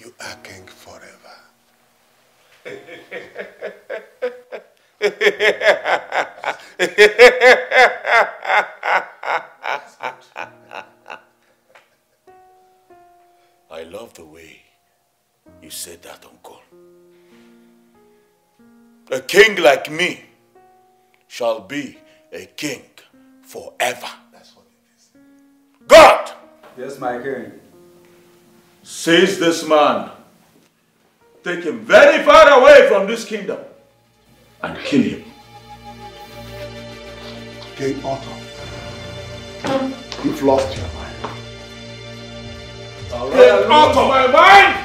you are king forever. I love the way you said that, uncle. A king like me shall be a king forever. That's what it is. God! Yes, my king. Seize this man. Take him very far away from this kingdom and kill him. King Otto, you've lost your mind. Out of my mind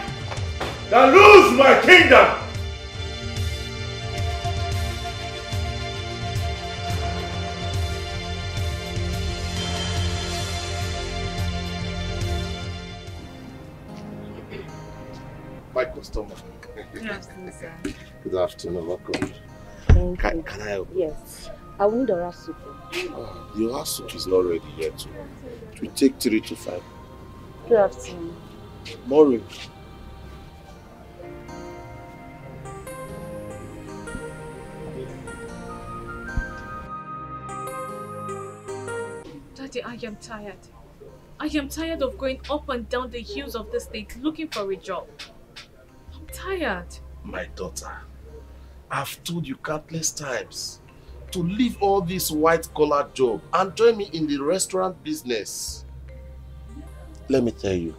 and lose my kingdom. Sir. Good afternoon, welcome. Thank Can, you. can I help? Yes. I will need a rice soup. Oh, your soup is not ready yet. It will take three to five. Good afternoon. Maureen, Daddy, I am tired. I am tired of going up and down the hills of the state looking for a job. I'm tired. My daughter, I've told you countless times to leave all this white collar job and join me in the restaurant business. Let me tell you,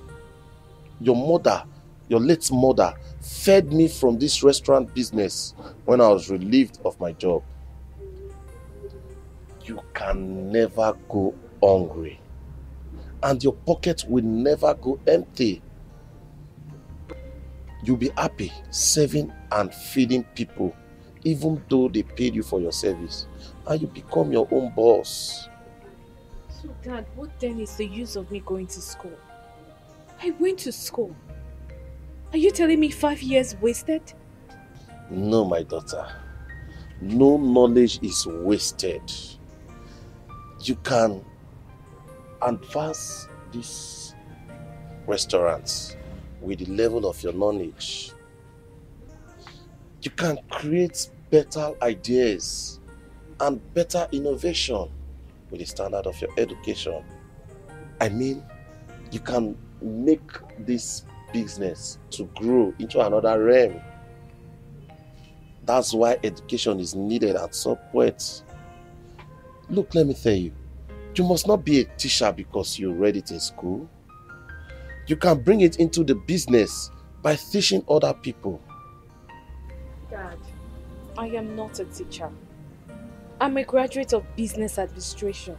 your mother, your late mother, fed me from this restaurant business when I was relieved of my job. You can never go hungry, and your pocket will never go empty. You'll be happy serving and feeding people, even though they paid you for your service, and you become your own boss. So, Dad, what then is the use of me going to school? I went to school. Are you telling me five years wasted? No, my daughter. No knowledge is wasted. You can advance these restaurants with the level of your knowledge. You can create better ideas and better innovation with the standard of your education. I mean, you can make this business to grow into another realm. That's why education is needed at some point. Look, let me tell you, you must not be a teacher because you read it in school. You can bring it into the business by teaching other people. Dad, I am not a teacher. I'm a graduate of business administration.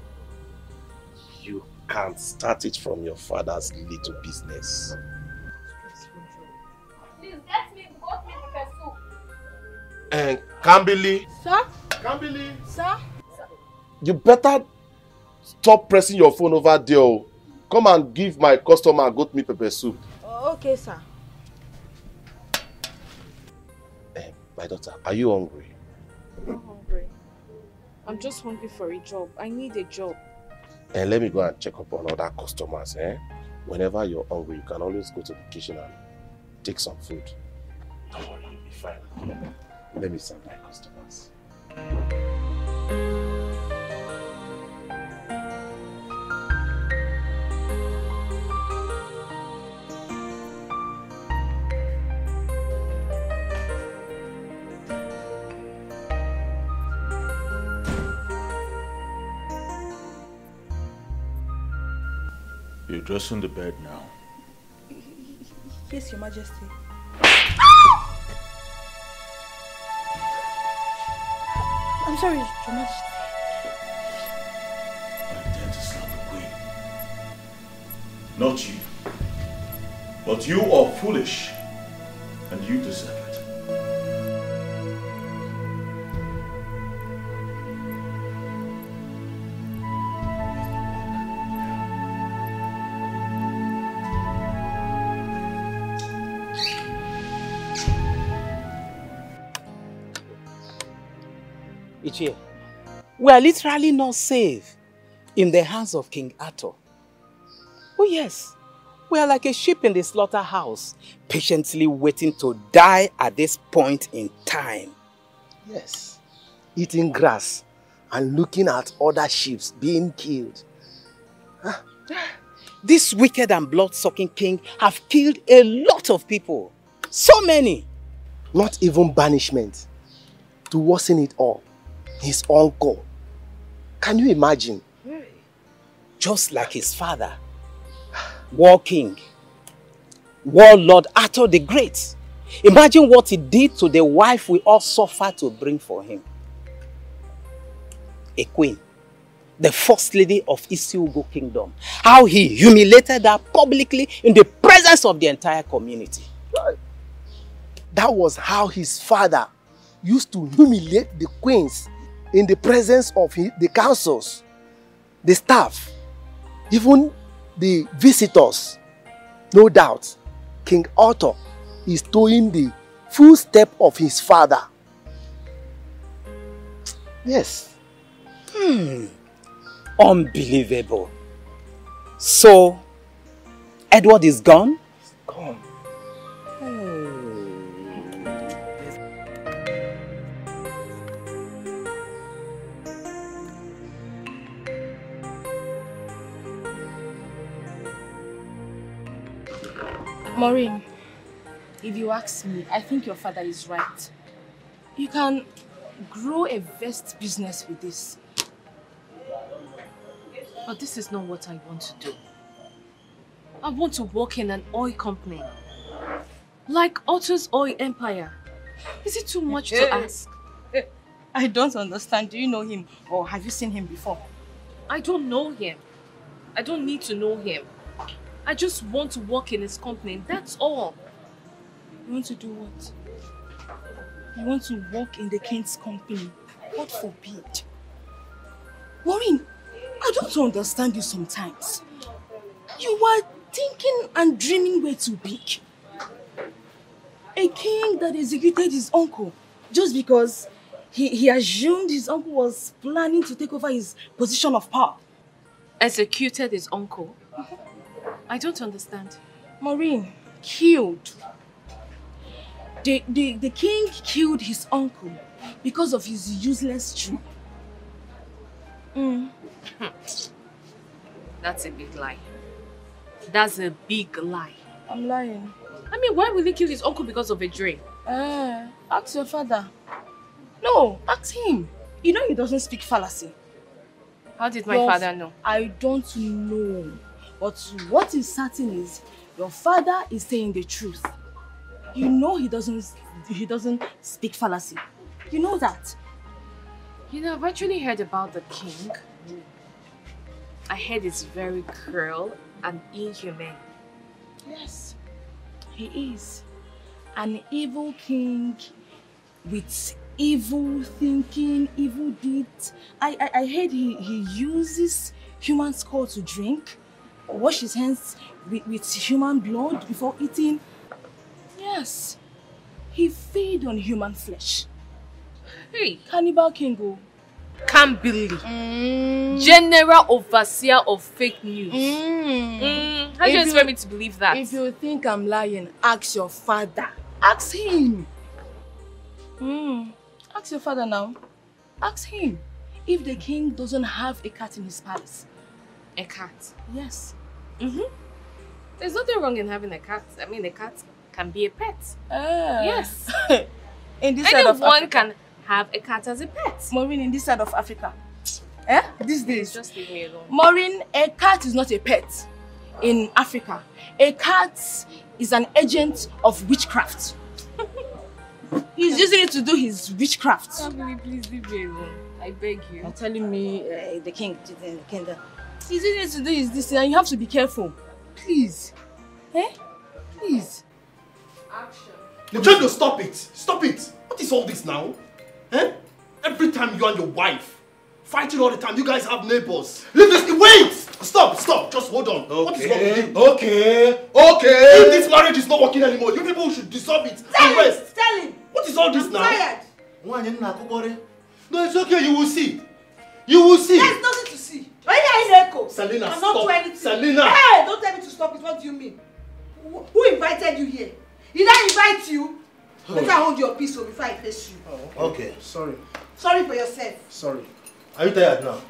You can start it from your father's little business. Please get me goat meat pepper soup. And Kambili, Sir? Kambili, Sir? you better stop pressing your phone over there. Oh. Oh. Come and give my customer goat meat pepper soup. Okay, sir. Eh, my daughter, are you hungry? I'm hungry. I'm just hungry for a job. I need a job. And let me go and check up on other customers. Eh? Whenever you're hungry, you can always go to the kitchen and take some food. Don't worry, you'll be fine. Let me serve my customers. You're dressing the bed now. Yes, Your Majesty. I'm sorry, Your Majesty. I intend to slap the queen. Not you. But you are foolish. And you deserve it. Ichie, we are literally not safe in the hands of King Arthur. Oh yes, We are like a sheep in the slaughterhouse, patiently waiting to die at this point in time. Yes. Eating grass and looking at other sheep being killed. Ah. This wicked and blood-sucking king have killed a lot of people. So many. Not even banishment. To worsen it all, his uncle. Can you imagine? Just like his father. War king. Warlord Arthur the Great. Imagine what he did to the wife we all suffered to bring for him. A queen. The first lady of Isiugo kingdom. How he humiliated her publicly in the presence of the entire community. That was how his father used to humiliate the queens in the presence of the councils, the staff, even the visitors. No doubt, King Arthur is doing the full step of his father. Yes. Hmm. Unbelievable. So, Edward is gone? Maureen, if you ask me, I think your father is right. You can grow a vest business with this. But this is not what I want to do. I want to work in an oil company. Like Otto's Oil Empire. Is it too much to ask? I don't understand. Do you know him or have you seen him before? I don't know him. I don't need to know him. I just want to work in his company. That's all. You want to do what? You want to work in the king's company. God forbid. Warren, I don't understand you sometimes. You are thinking and dreaming way too big. A king that executed his uncle just because he, he assumed his uncle was planning to take over his position of power. Executed his uncle. Mm-hmm. I don't understand. Maureen, killed. The, the, the king killed his uncle because of his useless trip. Mm. That's a big lie. That's a big lie. I'm lying. I mean, why will he kill his uncle because of a dream? Uh, ask your father. No, ask him. You know he doesn't speak fallacy. How did my father know? I don't know. But what is certain is your father is saying the truth. You know he doesn't he doesn't speak fallacy. You know that. You know, I've actually heard about the king. I heard it's very cruel and inhumane. Yes, he is an evil king with evil thinking, evil deeds. I, I, I heard he, he uses human skull to drink, wash his hands with, with human blood before eating. Yes, he feed on human flesh. Hey, Cannibal king, oh. Kambili, Mm. general overseer of fake news. Mm. Mm, how do you expect me to believe that? If you think I'm lying, ask your father. Ask him. Hmm. Ask your father now. Ask him if the king doesn't have a cat in his palace. A cat. Yes. There's nothing wrong in having a cat. I mean, a cat can be a pet. Ah. Yes. in this side of Anyone Africa. can have a cat as a pet. Maureen, in this side of Africa. Eh? These days. just leave me alone. Maureen, a cat is not a pet in Africa. A cat is an agent of witchcraft. He's using it to do his witchcraft. Kambili, please leave me alone. I beg you. You're telling me uh, the king, the, the king, the, he's using it to do his this thing, and you have to be careful. Please. Eh? Please. Action. You're trying to stop it. Stop it. What is all this now? Eh? Every time you and your wife fighting all the time, you guys have neighbors. Leave this. Wait! Stop, stop. Just hold on. What is wrong with you? okay, If okay. this marriage is not working anymore, you people should dissolve it and rest. Tell him. What is all this now? Nwaanyị nna akụkọrị. No, it's okay. You will see. You will see. There's nothing to see. Why are you echo? Selena, I'm stop. not doing anything. Selena. Hey, don't tell me to stop it. What do you mean? Who, who invited you here? Did I invite you? Better hold your peace oh, before I face you. Okay, sorry. Sorry for yourself. Sorry. Are you tired now?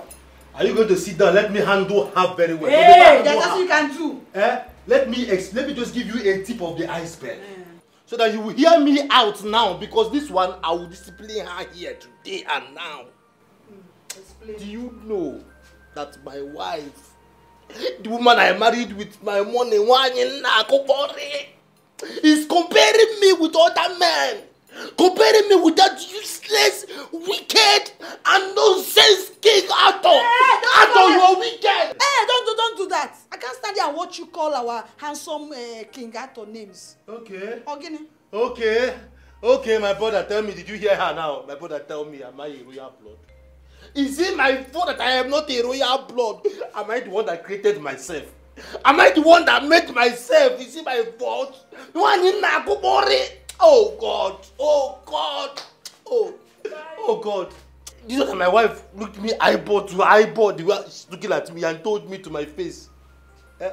Are you going to sit down? Let me handle her very well. Hey, there's nothing you can do. Eh? Let me ex- let me just give you a tip of the iceberg. So that you will hear me out now because this one I will discipline her here today and now. Explain. Do you know that my wife, the woman I married with my money, is comparing me with other men? Comparing me with that useless, wicked, and nonsense king Arthur. Hey, go you are wicked. Hey, don't do, don't do that. I can't stand there and watch you call our handsome uh, King Arthur names. Okay. Ogini. Okay. Okay, my brother, tell me, did you hear her now? My brother, tell me, am I a royal blood? Is it my fault that I am not a royal blood? Am I the one that created myself? Am I the one that made myself? Is it my fault? One in Nakubori. Oh God. Oh God. Oh. Oh God. You know that my wife looked me eyeball to eyeball the way she's looking at me and told me to my face. Eh?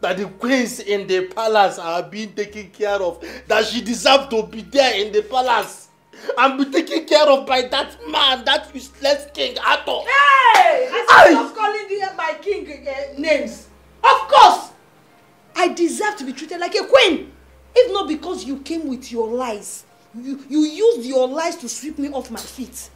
that the queens in the palace are being taken care of that she deserve to be there in the palace and be taken care of by that man that useless king arthur. Hey! I stop calling the, my king uh, names. Of course! I deserve to be treated like a queen. If not because you came with your lies. You, you used your lies to sweep me off my feet.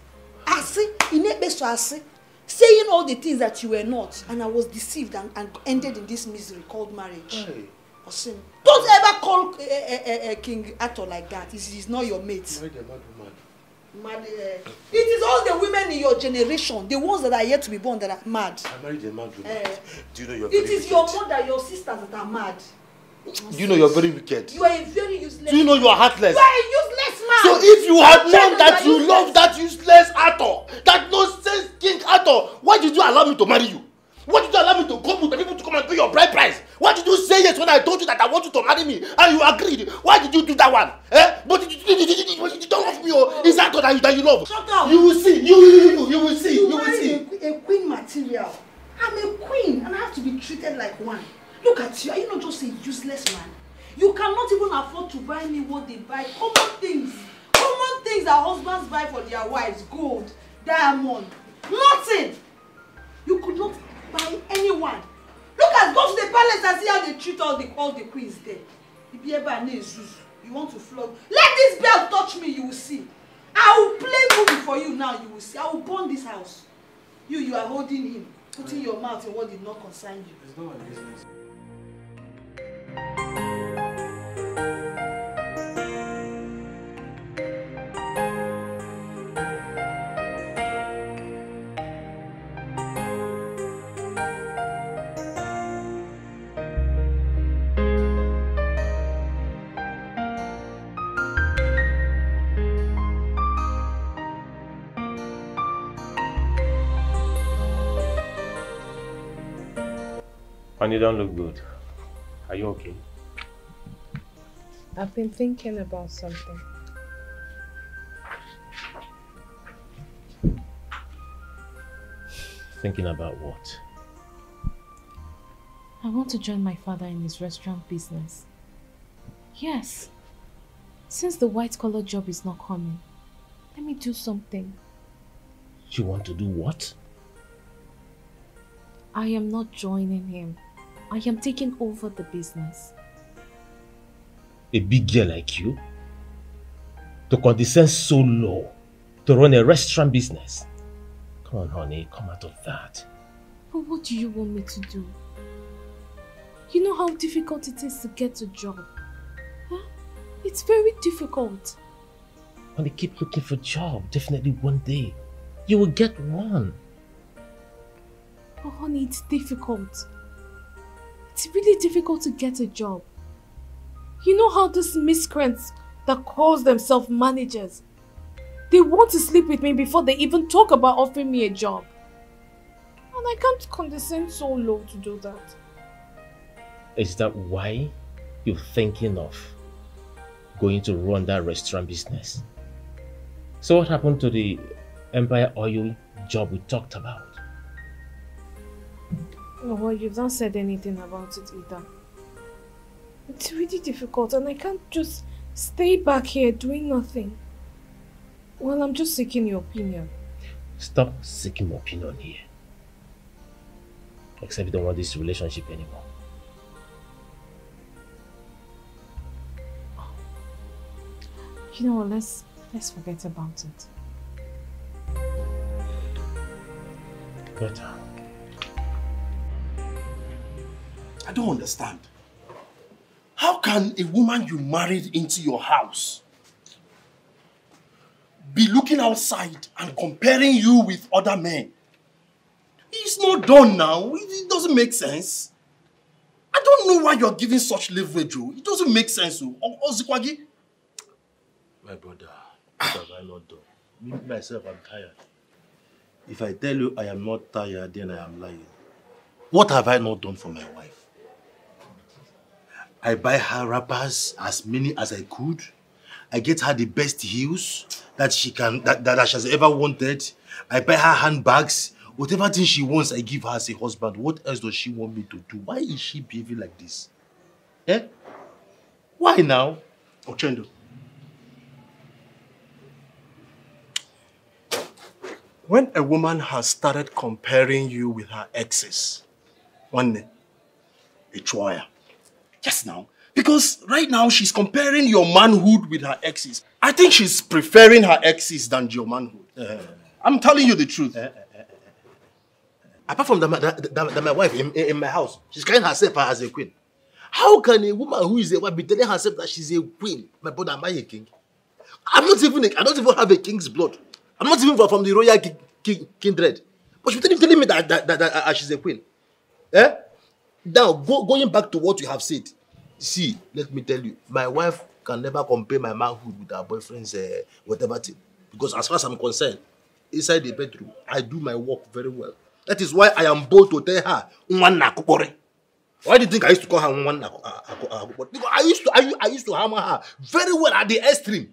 Asi, inebeso asi, saying all the things that you were not. And I was deceived and, and ended in this misery called marriage. Hey. Osim, don't ever call uh, uh, uh, King Arthur like that. He's, he's not your mate. The mad uh, it is all the women in your generation, the ones that are yet to be born, that are mad. I married a mad woman. Eh. Do you know you're It is your mother, your sisters that are mad. Do you know you're very wicked? You are a very useless. Do you know you are heartless? You are a useless man. So if you had known that you are love that useless Arthur, that nonsense King Arthur, why did you allow me to marry you? Why did you allow me to come with the people to come and pay your bride price? Why did you say yes when I told you that I want you to marry me and you agreed? Why did you do that one? Eh? But you, you, you, you, you, don't love me, oh. It's Arthur that you, that you love. Shut up. You will see. You, you, you, you will see. You, You will see. a, a queen material. I'm a queen and I have to be treated like one. Look at you. Are you not just a useless man? You cannot even afford to buy me what they buy. Common things. Common things that husbands buy for their wives. Gold, diamond. Nothing. You could not buy anyone. Look at go to the palace and see how they treat all the all the queens there. If you ever Zuzu, you want to flog. Let this bell touch me, you will see. I will play movie for you now, you will see. I will burn this house. You, you are holding him, putting your mouth in what did not concern you. It's not my business. You don't look good. Are you okay? I've been thinking about something. Thinking about what? I want to join my father in his restaurant business. Yes. Since the white collar job is not coming, let me do something. You want to do what? I am not joining him. I am taking over the business. A big girl like you? To condescend so low to run a restaurant business? Come on, honey, come out of that. But what do you want me to do? You know how difficult it is to get a job. Huh? It's very difficult. Honey, keep looking for a job. Definitely one day you will get one. Oh, honey, it's difficult. It's really difficult to get a job. You know how these miscreants that calls themselves managers, they want to sleep with me before they even talk about offering me a job. And I can't condescend so low to do that. Is that why you're thinking of going to run that restaurant business? So what happened to the Empire Oil job we talked about? No, well, you've not said anything about it either. It's really difficult and I can't just stay back here doing nothing. Well, I'm just seeking your opinion. Stop seeking my opinion here. Except you don't want this relationship anymore. You know what, let's, let's forget about it. Better. I don't understand. How can a woman you married into your house be looking outside and comparing you with other men? It's not done now. It doesn't make sense. I don't know why you're giving such leverage. oh. It doesn't make sense. oh. Ozikwagi, My brother, what have I not done? Me, myself, I'm tired. If I tell you I am not tired, then I am lying. What have I not done for my wife? I buy her wrappers, as many as I could. I get her the best heels that she can that, that she has ever wanted. I buy her handbags. Whatever thing she wants, I give her as a husband. What else does she want me to do? Why is she behaving like this? Eh? Why now? Ochendo. When a woman has started comparing you with her exes, one day, a choir. Yes, now. Because right now she's comparing your manhood with her exes. I think she's preferring her exes than your manhood. I'm telling you the truth. Apart from that, my- that, that, that my wife in, in, my house, she's carrying herself as a queen. How can a woman who is a wife be telling herself that she's a queen? My brother, am I a king? I'm not even a, I don't even have a king's blood. I'm not even from, the royal king, king, kindred. But she's telling, me that, that, that, that, uh, she's a queen. Eh? Now, go, going back to what you have said. See, let me tell you, my wife can never compare my manhood with her boyfriend's uh, whatever thing. Because as far as I'm concerned, inside the bedroom, I do my work very well. That is why I am bold to tell her, "Nwanna Akupore." Why do you think I used to call her Nwanna Aku- Aku- Akupore? Because I used to, I, I used to hammer her very well at the extreme.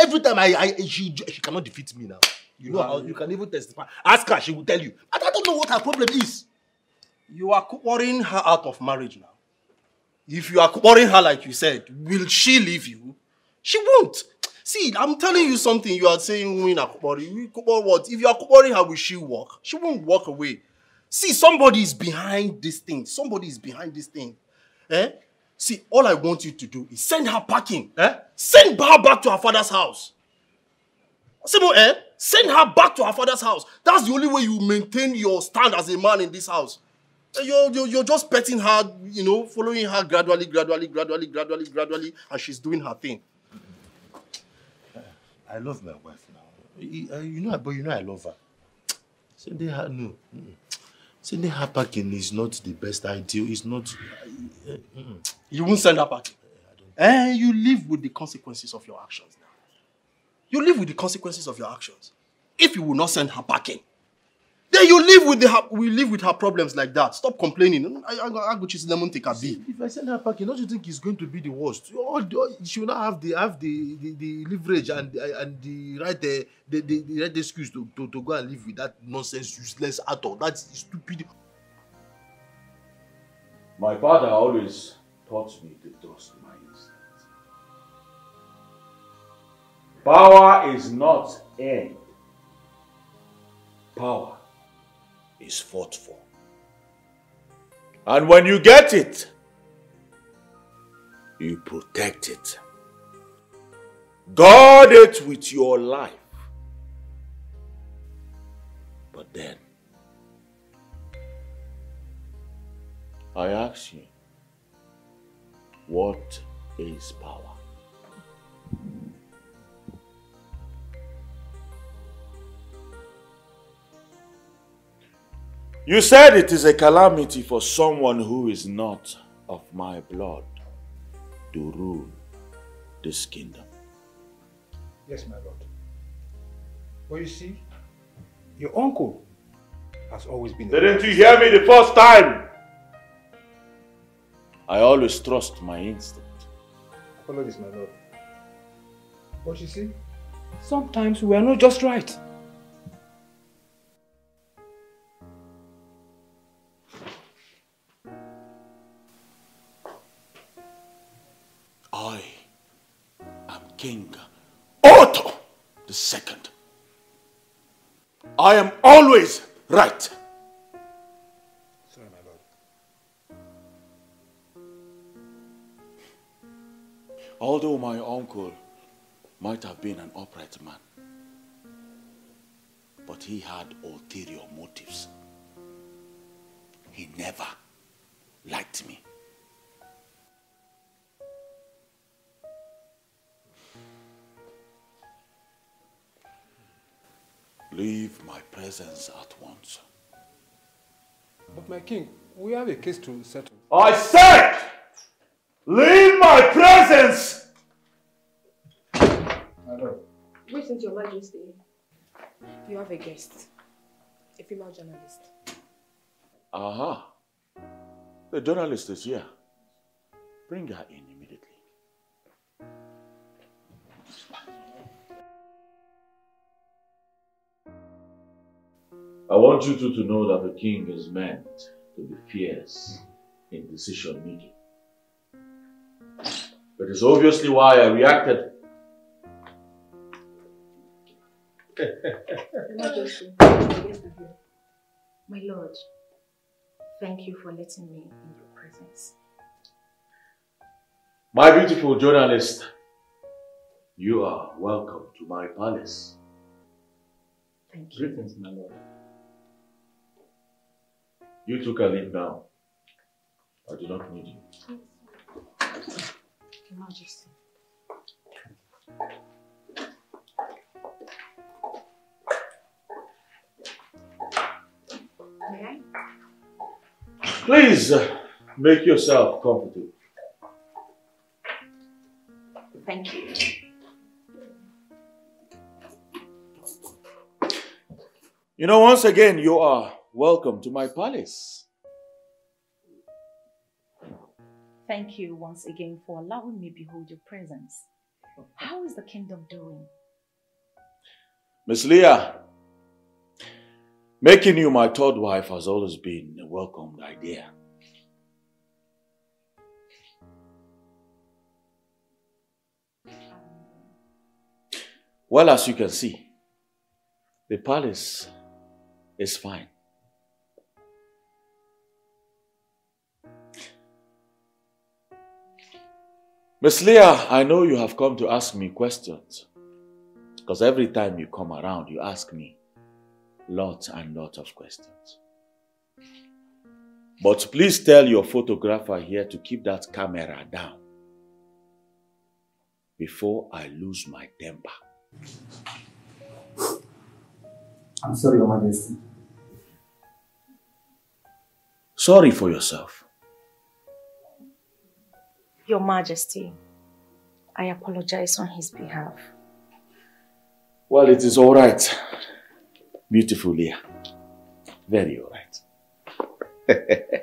Every time I, I she, she cannot defeat me now. You know how you can even testify. Ask her, she will tell you. I don't know what her problem is. You are worrying her out of marriage now. If you are worrying her like you said, will she leave you? She won't. See, I'm telling you something. You are saying win Akubori. What? If you are worrying her, will she walk? She won't walk away. See, somebody is behind this thing. Somebody is behind this thing. Eh? See, all I want you to do is send her packing. Eh? Send her back to her father's house. Simple, eh? Send her back to her father's house. That's the only way you maintain your stand as a man in this house. You're, you're, you're just petting her, you know, following her gradually, gradually, gradually, gradually, gradually, and she's doing her thing. I love my wife now. You, uh, you know, but you know I love her. Sending her, no. mm-mm. Sending her packing is not the best idea. It's not. uh. You won't send her packing. Eh, you live with the consequences of your actions now. You live with the consequences of your actions. If you will not send her packing, then you live with the her, we live with her problems like that. Stop complaining. I, I, I go choose lemon take a B. If I send her packing, don't you think it's going to be the worst? All the, all- she will not have the have the, the, the leverage and the, and the right uh, the, the, the right excuse to, to, to go and live with that nonsense, useless adult. That's stupid. My father always taught me to trust my instincts. Power is not earned. Power is fought for. And when you get it, you protect it. Guard it with your life. But then, I ask you, what is power? You said it is a calamity for someone who is not of my blood to rule this kingdom. Yes, my lord. But you see, your uncle has always been. Didn't you hear me the first time? I always trust my instinct. Apologies, my lord. But you see, sometimes we are not just right. King Otto the Second. I am always right. Sorry, my lord. Although my uncle might have been an upright man, but he had ulterior motives. He never liked me. Leave my presence at once. But my king, we have a case to settle. I said, leave my presence! My lord. Greetings, Your Majesty. You have a guest, a female journalist. Aha. The journalist is here. Bring her in I want you two to know that the king is meant to be fierce in decision making. That is obviously why I reacted. Your Majesty, the guests are here. My lord, thank you for letting me in your presence. My beautiful journalist, you are welcome to my palace. Thank you. Greetings, my lord. You two can leave now. I do not need you. Your Majesty. May I? Please uh, make yourself comfortable. Thank you. You know, once again, you are welcome to my palace. Thank you once again for allowing me to behold your presence. How is the kingdom doing? Miss Leah, making you my third wife has always been a welcomed idea. Well, as you can see, the palace is fine. Miss Leah, I know you have come to ask me questions. Because every time you come around, you ask me lots and lots of questions. But please tell your photographer here to keep that camera down before I lose my temper. I'm sorry, Your Majesty. Sorry for yourself. Your Majesty, I apologize on his behalf. Well, it is all right. Beautiful Leah. Very all right.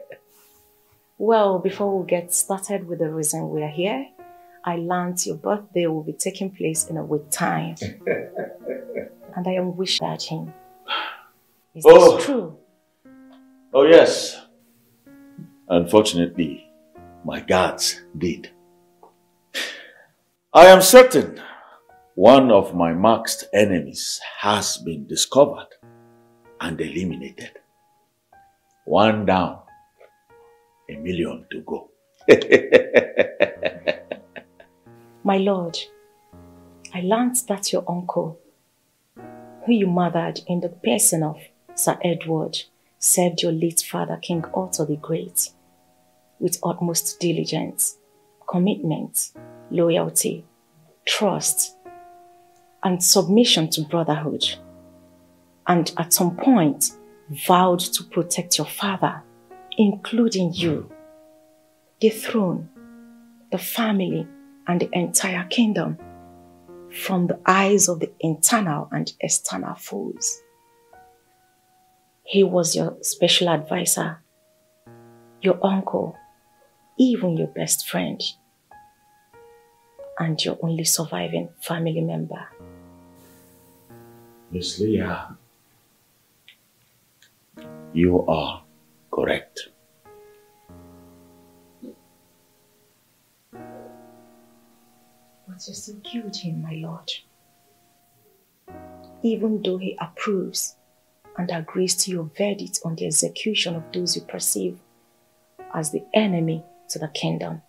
Well, before we get started with the reason we are here, I learned your birthday will be taking place in a week time. and I am wishing that him. Is Oh. this true? Oh, yes. Unfortunately, my guards did. I am certain one of my masked enemies has been discovered and eliminated. One down, a million to go. My lord, I learned that your uncle, who you mothered in the person of Sir Edward, served your late father, King Otto the Great, with utmost diligence, commitment, loyalty, trust, and submission to brotherhood, and at some point vowed to protect your father, including you, the throne, the family, and the entire kingdom from the eyes of the internal and external foes. He was your special advisor, your uncle, even your best friend, and your only surviving family member. Miss Leah, you are correct. But you still my lord. Even though he approves and agrees to your verdict on the execution of those you perceive as the enemy to the kingdom.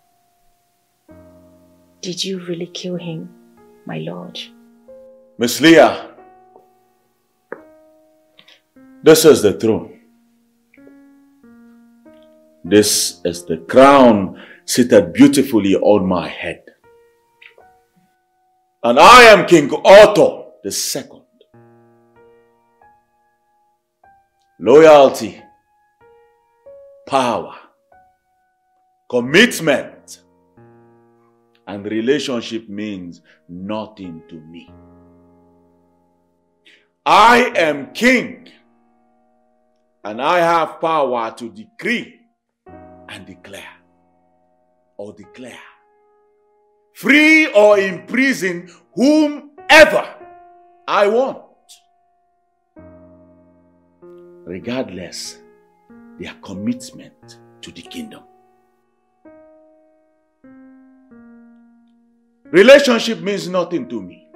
Did you really kill him, my lord? Miss Leah, this is the throne. This is the crown seated beautifully on my head. And I am King Otto the second. Loyalty, power, commitment, and relationship means nothing to me. I am king, and I have power to decree and declare, or declare, free or imprison whomever I want, regardless their commitment to the kingdom. Relationship means nothing to me.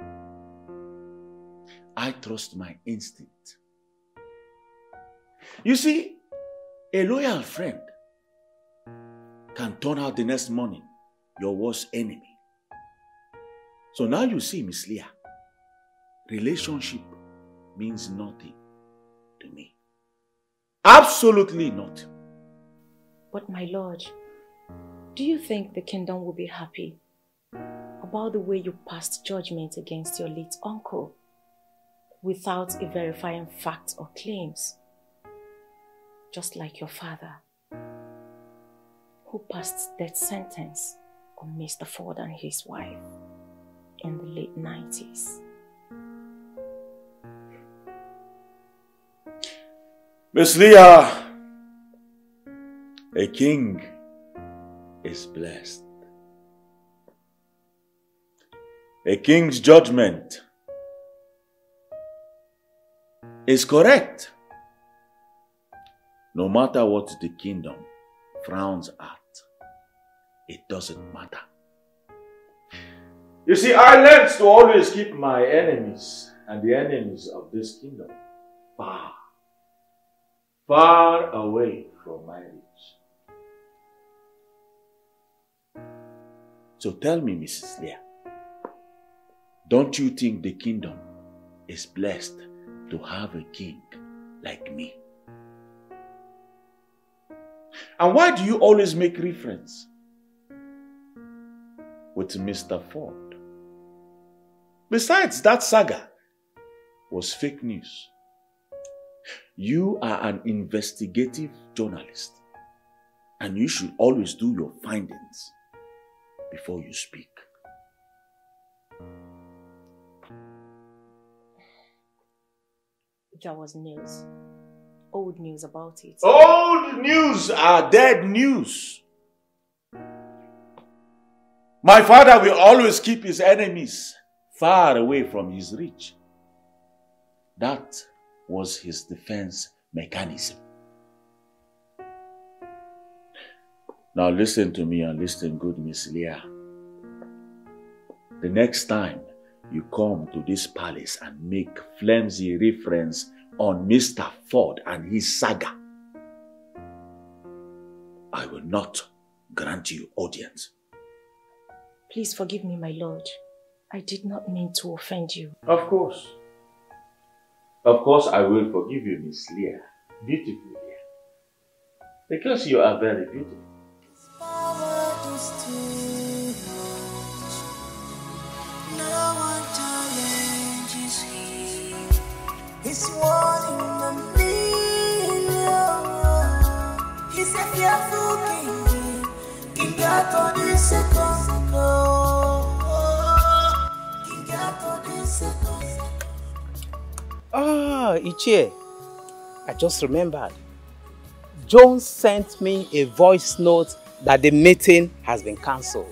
I trust my instinct. You see, a loyal friend can turn out the next morning your worst enemy. So now you see, Miss Leah, relationship means nothing to me. Absolutely nothing. But my lord, do you think the kingdom will be happy about the way you passed judgment against your late uncle without a verifying fact or claims? Just like your father, who passed death sentence on Mr. Ford and his wife in the late 90s. Miss Leah, a king is blessed. A king's judgment is correct. No matter what the kingdom frowns at, it doesn't matter. You see, I learned to always keep my enemies and the enemies of this kingdom far, far away from my reach. So tell me, Mrs. Leah, don't you think the kingdom is blessed to have a king like me? And why do you always make reference with Mr. Ford? Besides, that saga was fake news. You are an investigative journalist and you should always do your findings before you speak. There was news. Old news about it. Old news are dead news. My father will always keep his enemies far away from his reach. That was his defense mechanism. Now listen to me and listen good, Miss Leah. The next time you come to this palace and make flimsy reference on Mr. Ford and his saga, I will not grant you audience. Please forgive me, my lord. I did not mean to offend you. Of course. Of course, I will forgive you, Miss Leah. Beautiful Leah. Because you are very beautiful. It's one in a million. He's a fearful king. King got on the second King got on the second Ah, Ichie, I just remembered. Jones sent me a voice note that the meeting has been cancelled.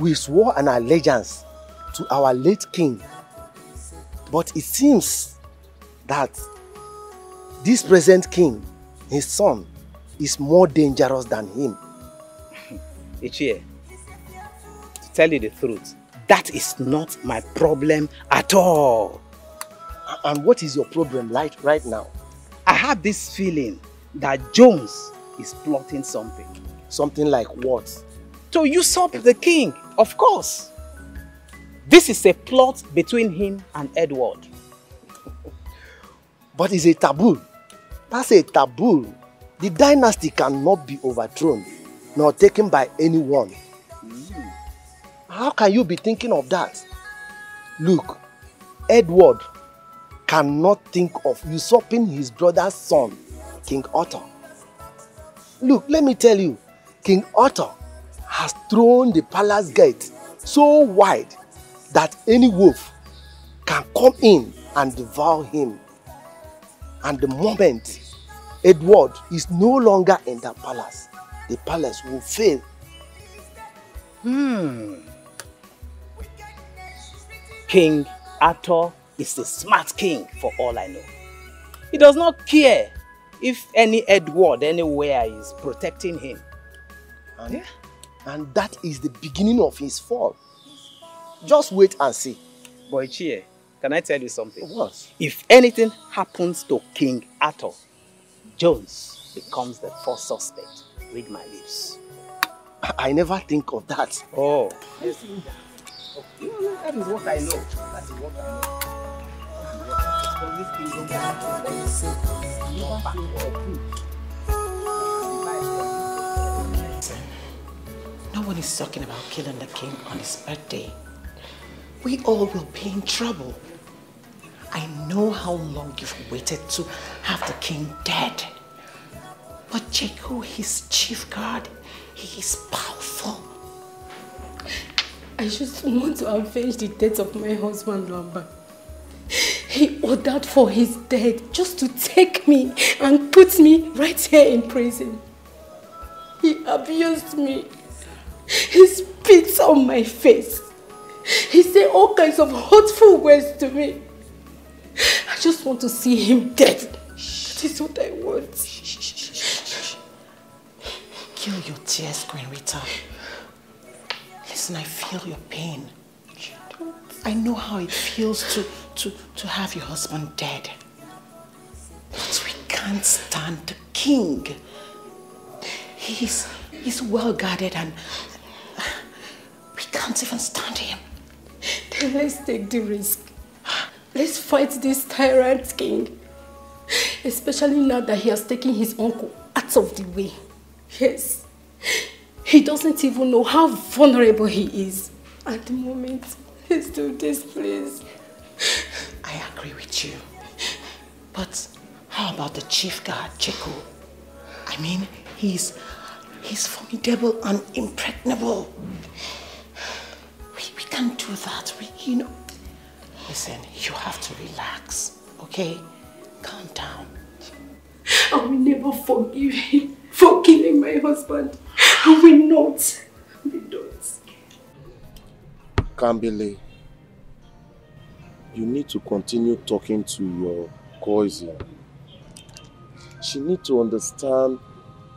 We swore an allegiance to our late king. But it seems that this present king, his son, is more dangerous than him. Ichie, to tell you the truth, that is not my problem at all. And what is your problem right, right now? I have this feeling that Jones is plotting something. Something like what? To usurp the king, of course. This is a plot between him and Edward. But it's a taboo. That's a taboo. The dynasty cannot be overthrown nor taken by anyone. How can you be thinking of that? Look, Edward cannot think of usurping his brother's son, King Otto. Look, let me tell you, King Otto has thrown the palace gate so wide that any wolf can come in and devour him. And the moment Edward is no longer in that palace, the palace will fail. Hmm. King Arthur is a smart king for all I know. He does not care if any Edward anywhere is protecting him. And, yeah. and that is the beginning of his fall. Just wait and see. Boy Chie, can I tell you something? What? If anything happens to King Arthur, Jones becomes the first suspect. Read my lips. I never think of that. Oh. Yes. that is what I know. That is what I know. No one is talking about killing the king on his birthday. We all will be in trouble. I know how long you've waited to have the king dead. But Jeku, his chief guard, he is powerful. I just want to avenge the death of my husband, Lamba. He ordered for his death just to take me and put me right here in prison. He abused me. He spit on my face. He said all kinds of hurtful words to me. I just want to see him dead. That is what I want. Kill your tears, Queen Rita. Listen, I feel your pain. I know how it feels to, to, to have your husband dead. But we can't stand the king. He's, he's well guarded and we can't even stand him. Then let's take the risk. Let's fight this tyrant king. Especially now that he has taken his uncle out of the way. Yes. He doesn't even know how vulnerable he is. At the moment, let's do this, please. I agree with you. But how about the chief guard, Checo? I mean, he's he's formidable and impregnable. We, we can't do that. We, you know. Listen, you have to relax, okay? Calm down. I will never forgive him for killing my husband. I will not. We don't. Kambili, you need to continue talking to your cousin. She needs to understand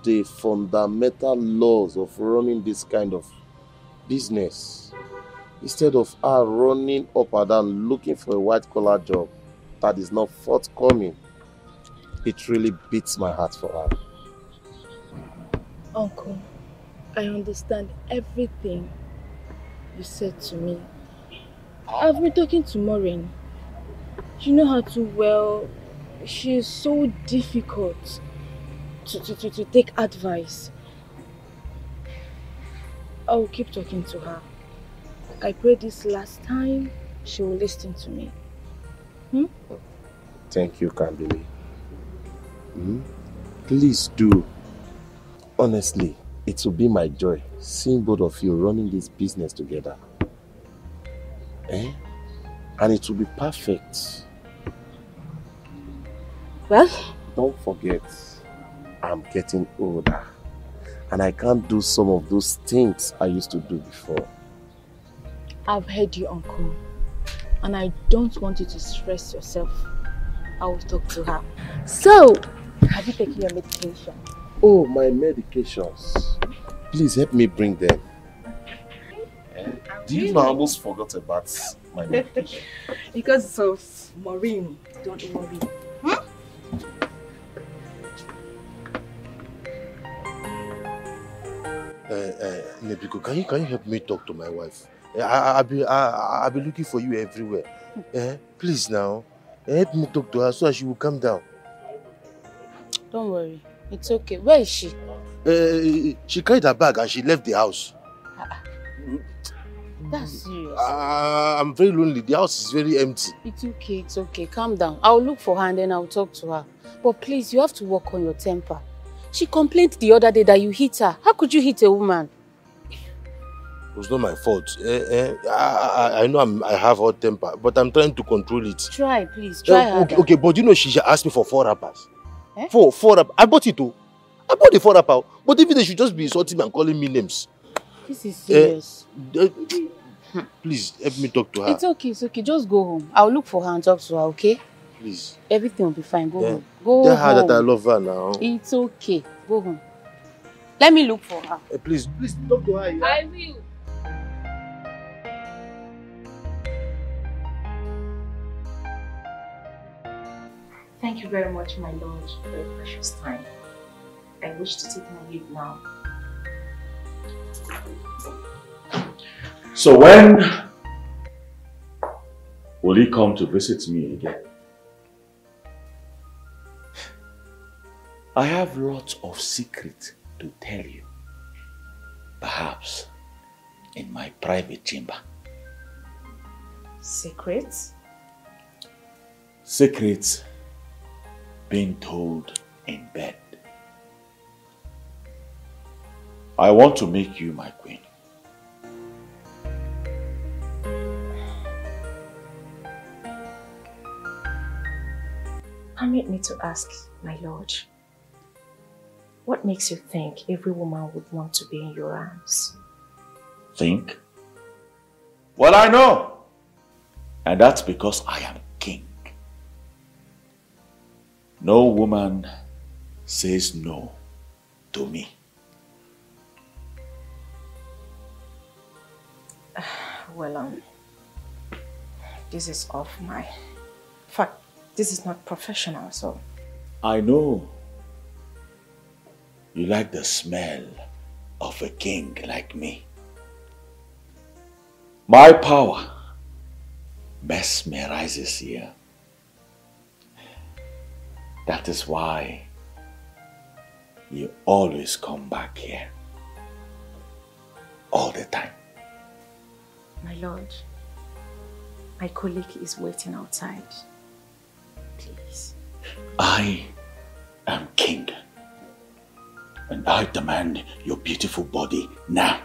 the fundamental laws of running this kind of business. Instead of her running up and down looking for a white collar job that is not forthcoming, it really beats my heart for her. Uncle, I understand everything you said to me. I've been talking to Maureen. You know her too well. She is so difficult to, to, to, to take advice. I will keep talking to her. I pray this last time she will listen to me. Hmm? Thank you, Kambili. Hmm? Please do. Honestly, it will be my joy seeing both of you running this business together. Eh? And it will be perfect. Well? Don't forget, I'm getting older. And I can't do some of those things I used to do before. I've heard you, Uncle. And I don't want you to stress yourself. I will talk to her. So, have you taken your medication? Oh, my medications. Please help me bring them. I Do you know I almost forgot about my name? because of Maureen. Don't worry. Hmm? Uh, uh, Nebiko, can you can you help me talk to my wife? I, I, I'll be I, I- be looking for you everywhere. Uh, please now, uh, help me talk to her so that she will calm down. Don't worry. It's okay. Where is she? Uh, she carried her bag and she left the house. That's serious. Uh, I'm very lonely. The house is very empty. It's okay, it's okay. Calm down. I'll look for her and then I'll talk to her. But please, you have to work on your temper. She complained the other day that you hit her. How could you hit a woman? It was not my fault. Uh, uh, I, I, I know I'm, I have hot temper, but I'm trying to control it. Try, please. Try Uh, harder. okay, okay, but you know she, asked me for four wrappers. Eh? Four, four wrappers. I bought it too. I bought the four wrapper. But even they should just be insulting me and calling me names. This is Eh, serious. uh, please help me talk to her. It's okay, it's okay. Just go home. I'll look for her and talk to her, okay? Please. Everything will be fine. Go Yeah. home. Go Tell her home. that I love her now. It's okay. Go home. Let me look for her. Eh, please, please talk to her. I will. Thank you very much, my lord, for your precious time. I wish to take my leave now. So when will he come to visit me again? I have lots of secrets to tell you. Perhaps in my private chamber. Secrets? Secrets being told in bed. I want to make you my queen. Permit me to ask, my lord, what makes you think every woman would want to be in your arms? Think? Well, I know. And that's because I am. No woman says no to me. Well, um, this is off my. In fact, this is not professional, so. I know you like the smell of a king like me. My power mesmerizes you. That is why you always come back here. All the time. My lord, my colleague is waiting outside. Please. I am king. And I demand your beautiful body now.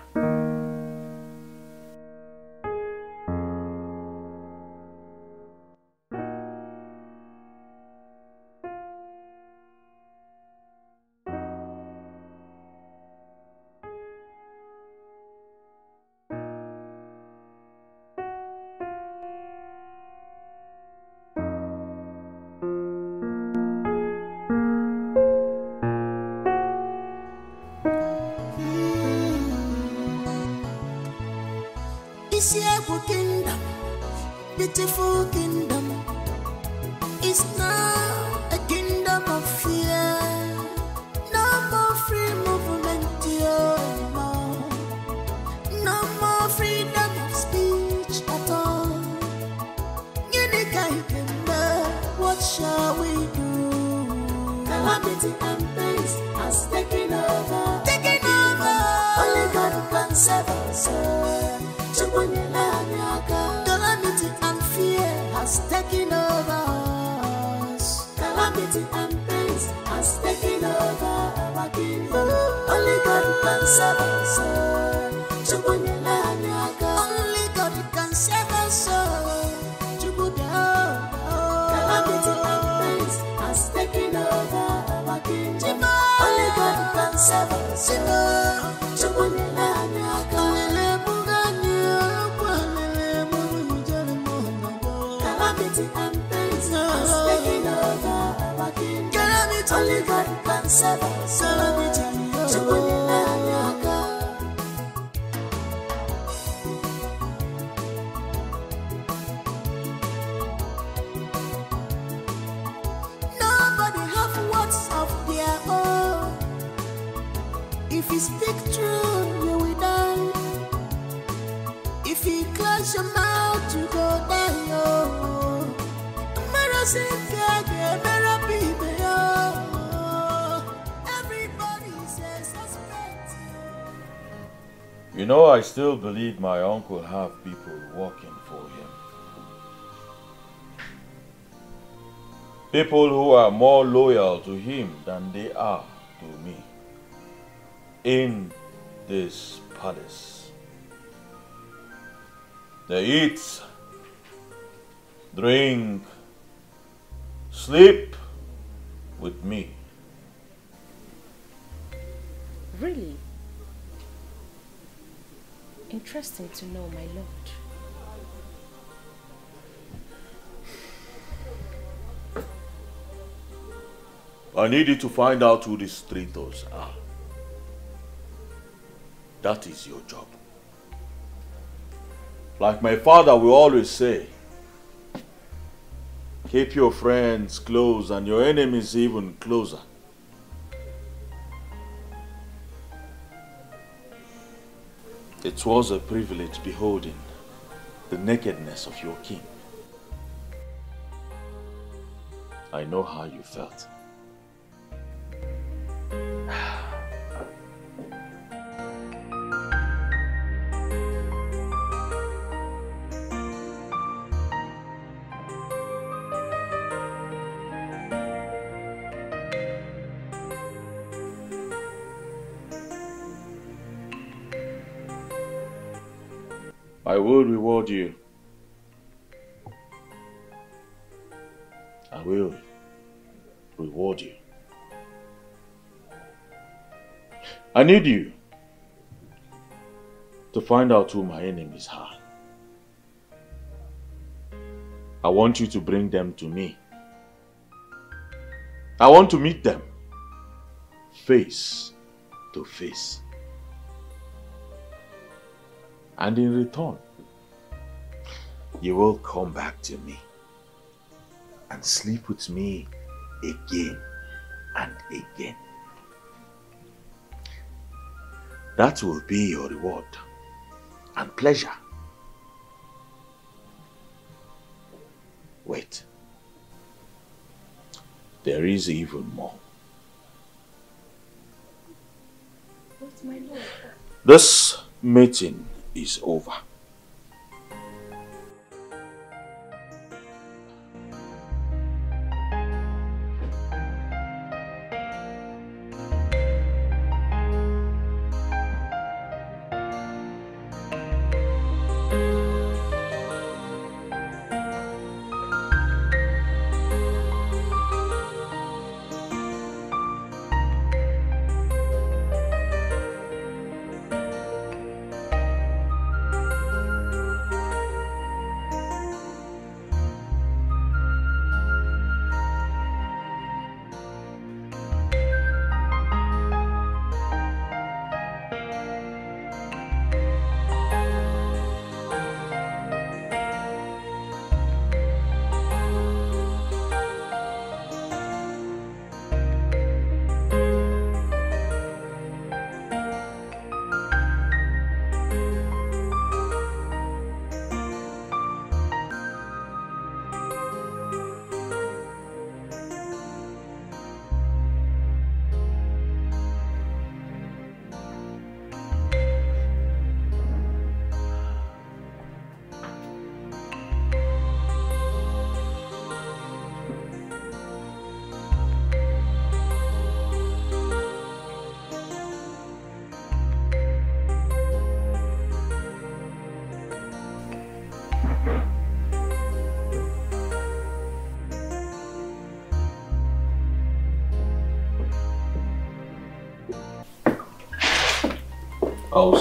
Believe my uncle have people working for him. People who are more loyal to him than they are to me. In this palace. They eat, drink, I need to find out who these traitors are. That is your job. Like my father will always say, keep your friends close and your enemies even closer. It was a privilege beholding the nakedness of your king. I know how you felt. I will reward you. I will reward you. I need you to find out who my enemies are. I want you to bring them to me. I want to meet them face to face. And in return, you will come back to me and sleep with me again and again. That will be your reward and pleasure. Wait. There is even more. What's my lord? This meeting is over.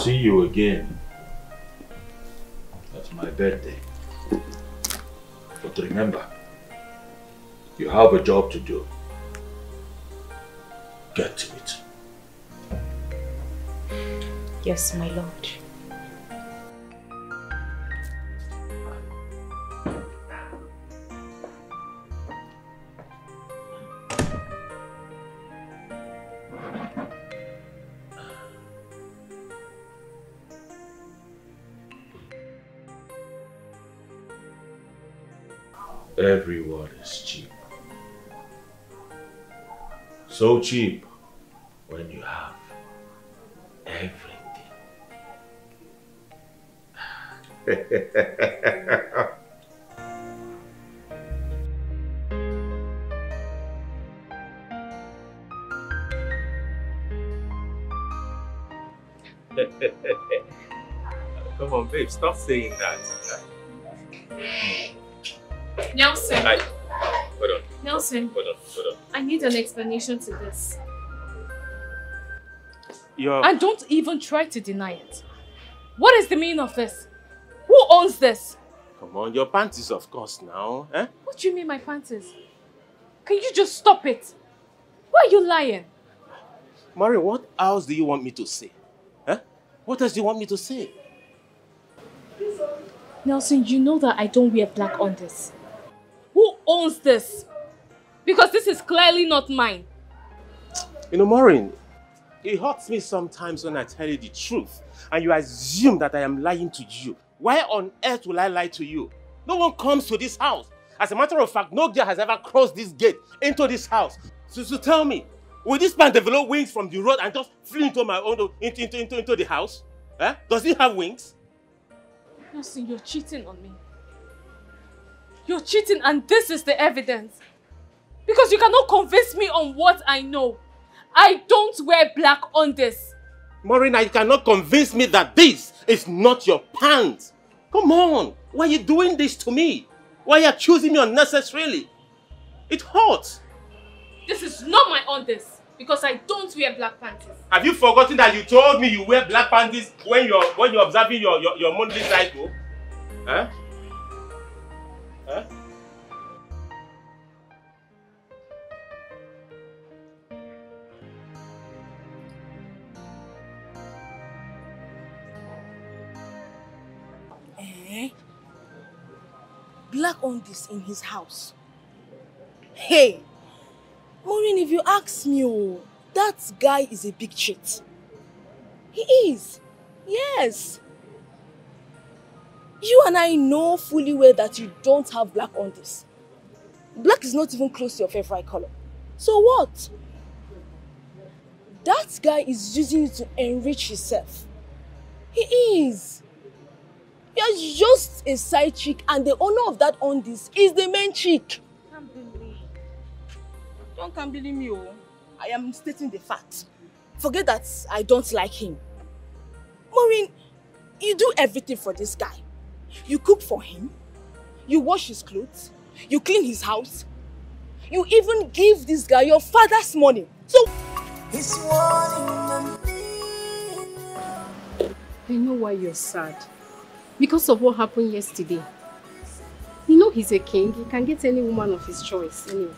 See you again. That's my birthday. But remember, you have a job to do. Get to it. Yes, my lord. Cheap when you have everything. Come on, babe, stop saying that. Nelson. Hi. Hold on. Nelson. Hold on, hold on. I need an explanation to this. You're... And don't even try to deny it. What is the meaning of this? Who owns this? Come on, your panties, of course, now. Eh? What do you mean my panties? Can you just stop it? Why are you lying? Mari, what else do you want me to say? Huh? What else do you want me to say? Nelson, you know that I don't wear black on this. Who owns this? Because this is clearly not mine. You know, Maureen, it hurts me sometimes when I tell you the truth and you assume that I am lying to you. Why on earth will I lie to you? No one comes to this house. As a matter of fact, no girl has ever crossed this gate into this house. So, so tell me, will this man develop wings from the road and just flee into my own into, into, into, into the house? Eh? Does he have wings? Nelson, you're cheating on me. You're cheating and this is the evidence. Because you cannot convince me on what I know. I don't wear black on this. Marina, you cannot convince me that this is not your pants. Come on. Why are you doing this to me? Why are you accusing me unnecessarily? It hurts. This is not my on this because I don't wear black panties. Have you forgotten that you told me you wear black panties when you're when you're observing your, your, your monthly cycle? Oh? Huh? Huh? On this in his house. Hey! Maureen, if you ask me, oh, that guy is a big cheat. He is. Yes. You and I know fully well that you don't have black on this. Black is not even close to your favorite color. So what? That guy is using it to enrich himself. He is. You're just a side chick and the owner of that on this is the main chick. Can't believe. Don't can believe me, oh. I am stating the fact. Forget that I don't like him. Maureen, you do everything for this guy. You cook for him. You wash his clothes. You clean his house. You even give this guy your father's money. So... I know why you're sad. Because of what happened yesterday. You know he's a king. He can get any woman of his choice anyway.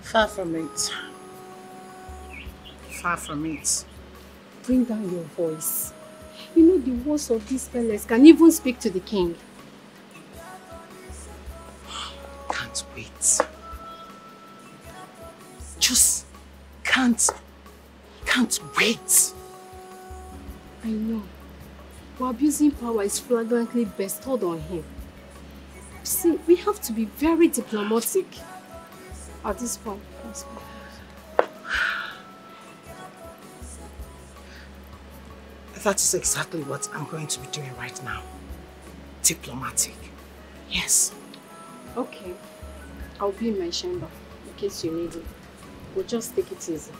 Far from it. Far from it. Bring down your voice. You know the worst of these fellas can even speak to the king. Can't wait. Just can't, can't wait. I know. But abusing power is flagrantly bestowed on him. See, we have to be very diplomatic at this point. That's That is exactly what I'm going to be doing right now. Diplomatic. Yes. Okay. I'll be in my chamber in case you need it. We'll just take it easy.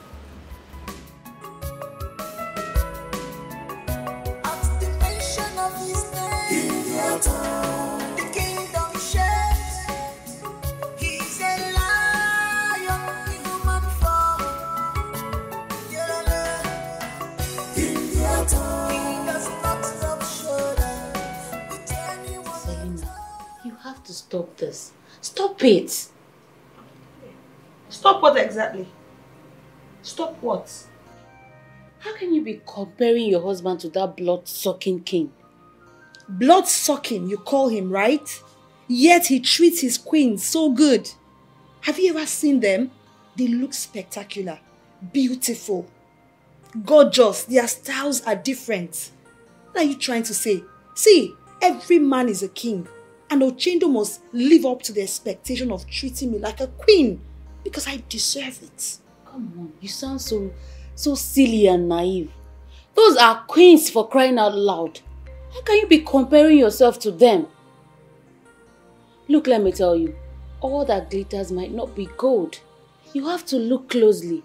Stop this. Stop it. Stop what exactly? Stop what? How can you be comparing your husband to that blood-sucking king? Blood-sucking, you call him, right? Yet he treats his queens so good. Have you ever seen them? They look spectacular, beautiful, gorgeous. Their styles are different. What are you trying to say? See, Every man is a king. And Ochendo must live up to the expectation of treating me like a queen. Because I deserve it. Come on, you sound so, so silly and naive. Those are queens for crying out loud. How can you be comparing yourself to them? Look, let me tell you, all that glitters might not be gold. You have to look closely.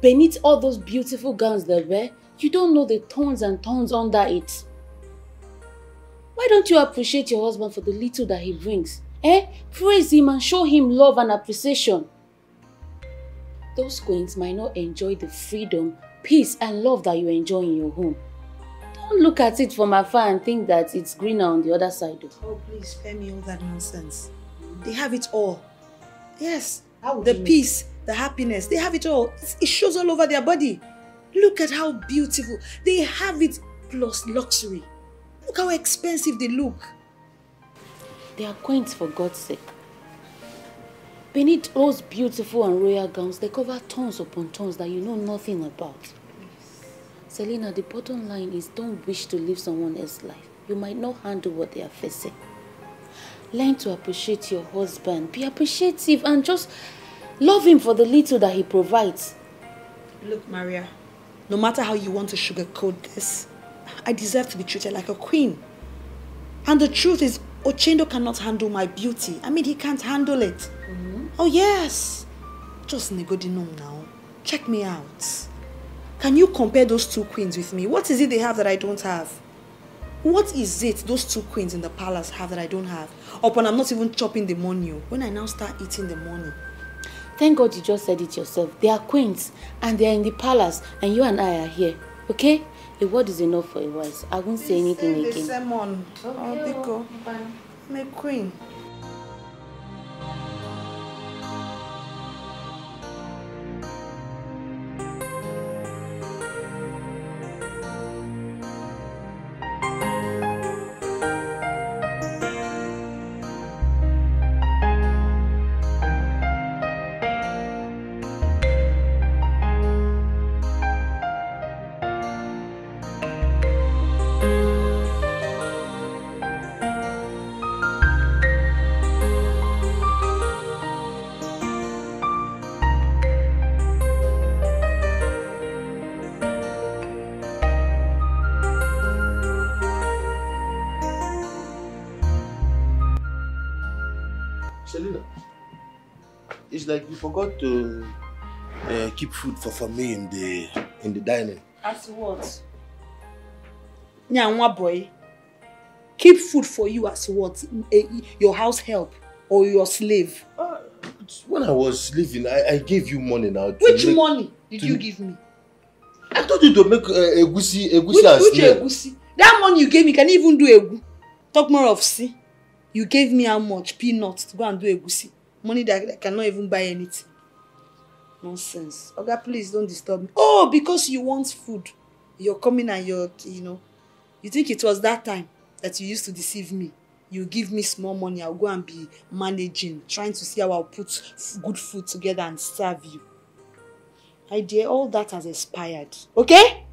Beneath all those beautiful gowns they wear, you don't know the tons and tons under it. Why don't you appreciate your husband for the little that he brings? Eh? Praise him and show him love and appreciation. Those queens might not enjoy the freedom, peace and love that you enjoy in your home. Don't look at it from afar and think that it's greener on the other side. Oh, please spare me all that nonsense. They have it all. Yes, the peace, the happiness, they have it all. It's- It shows all over their body. Look at how beautiful. They have it plus luxury. Look how expensive they look. They are queens for God's sake. Beneath those beautiful and royal gowns, they cover tons upon tons that you know nothing about. Selena, the bottom line is don't wish to live someone else's life. You might not handle what they are facing. Learn to appreciate your husband. Be appreciative and just love him for the little that he provides. Look, Maria, no matter how you want to sugarcoat this, I deserve to be treated like a queen. And the truth is, Ochendo cannot handle my beauty. I mean, he can't handle it. Mm-hmm. Oh, yes. Just Negodinum now. Check me out. Can you compare those two queens with me? What is it they have that I don't have? What is it those two queens in the palace have that I don't have? Upon I'm not even chopping the money. oh, When I now start eating the money. Thank God you just said it yourself. They are queens and they are in the palace and you and I are here. Okay? A word is enough for a wise. I won't say anything The again. sermon. Oh, Biko. I'm a queen. Forgot to uh, keep food for, for me in the in the dining. As what? Nyanwa boy. Keep food for you as what? Eh, Your house help or your slave? When I was leaving, I, I gave you money now. Which make, money did you give me? I told you to make uh, egusi, egusi Which, and which snail. egusi? That money you gave me can even do egu. Talk more of see. You gave me how much? Peanuts to go and do egusi. Money that I cannot even buy anything. Nonsense. Oga, please don't disturb me. Oh, because you want food. You're coming and you're, you know, you think it was that time that you used to deceive me. You give me small money, I'll go and be managing, trying to see how I'll put good food together and serve you. My dear, all that has expired. Okay?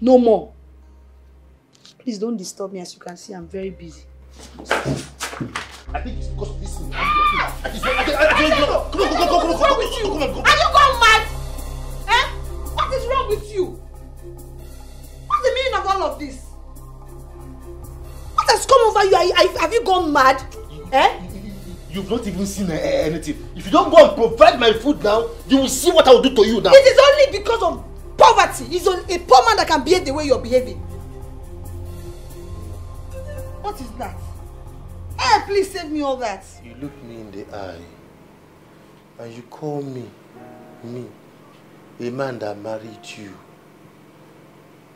No more. Please don't disturb me. As you can see, I'm very busy. I think it's because of this thing. I think I think I think come on, come on, come on, come on, come on, come on, come. Are you gone mad? Eh? What is wrong with you? What's the meaning of all of this? What has come over you? I, I, have you gone mad? Eh? You've not even seen uh, anything. If you don't go and provide my food now, you will see what I will do to you now. It is only because of poverty. It's a, a poor man that can behave the way you're behaving. What is that? Eh, please save me all that. You look me in the eye and you call me, me, a man that married you.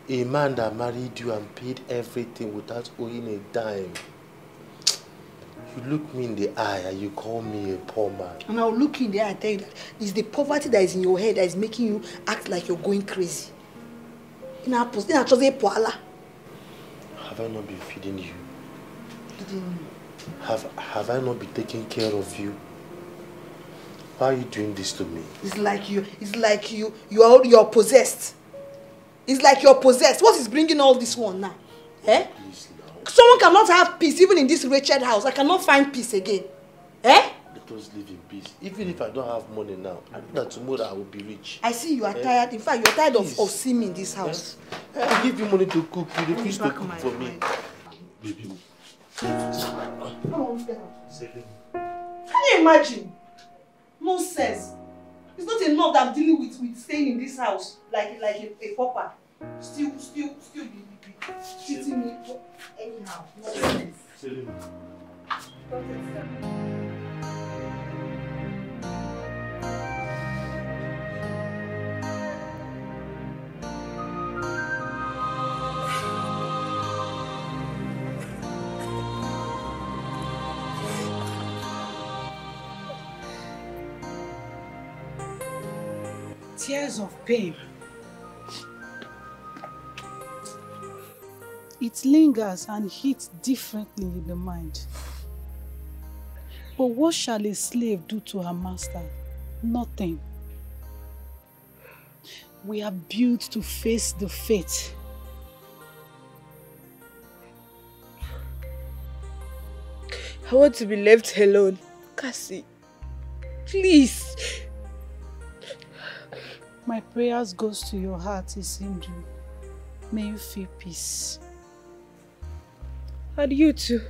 A man that married you and paid everything without owing a dime. You look me in the eye and you call me a poor man. And I'll look you in the eye and tell you that it's the poverty that is in your head that is making you act like you're going crazy. In our post, in our chosen poala. Have I not been feeding you? Feeding Have, have I not been taking care of you? Why are you doing this to me? It's like you, it's like you, you are, you're possessed. It's like you're possessed. What is bringing all this one now? Eh? Please now. Someone cannot have peace even in this wretched house. I cannot find peace again. Eh? Let us live in peace. Even if I don't have money now, I know that tomorrow I will be rich. I see you are Eh? tired. In fact, you are tired of, of seeing me in this house. Eh, I give you money to cook. You refuse to cook for me. Baby. Can you imagine? Nonsense. It's not enough that I'm dealing with, with staying in this house like like a, a pauper. Still, still, still be, be, treating me anyhow. Nonsense. Tears of pain. It lingers and hits differently in the mind. But what shall a slave do to her master? Nothing. We are built to face the fate. I want to be left alone. Cassie, please. My prayers goes to your heart, Isindu. May you feel peace. And you too.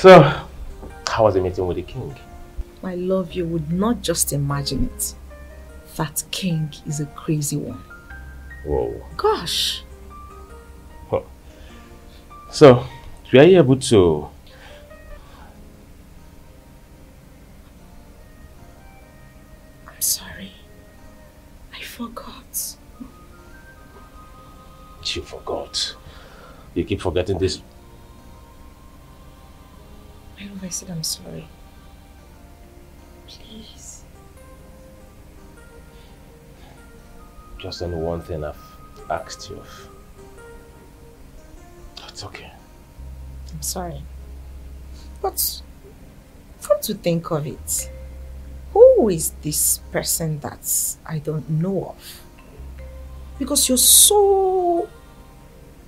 So, how was the meeting with the king? My love, you would not just imagine it. That king is a crazy one. Whoa. Gosh. So, were you able to I'm sorry. I forgot. You forgot. You keep forgetting this. I said I'm sorry. Please. Just only one thing I've asked you of. It's okay. I'm sorry. But come to think of it, who is this person that I don't know of? Because you're so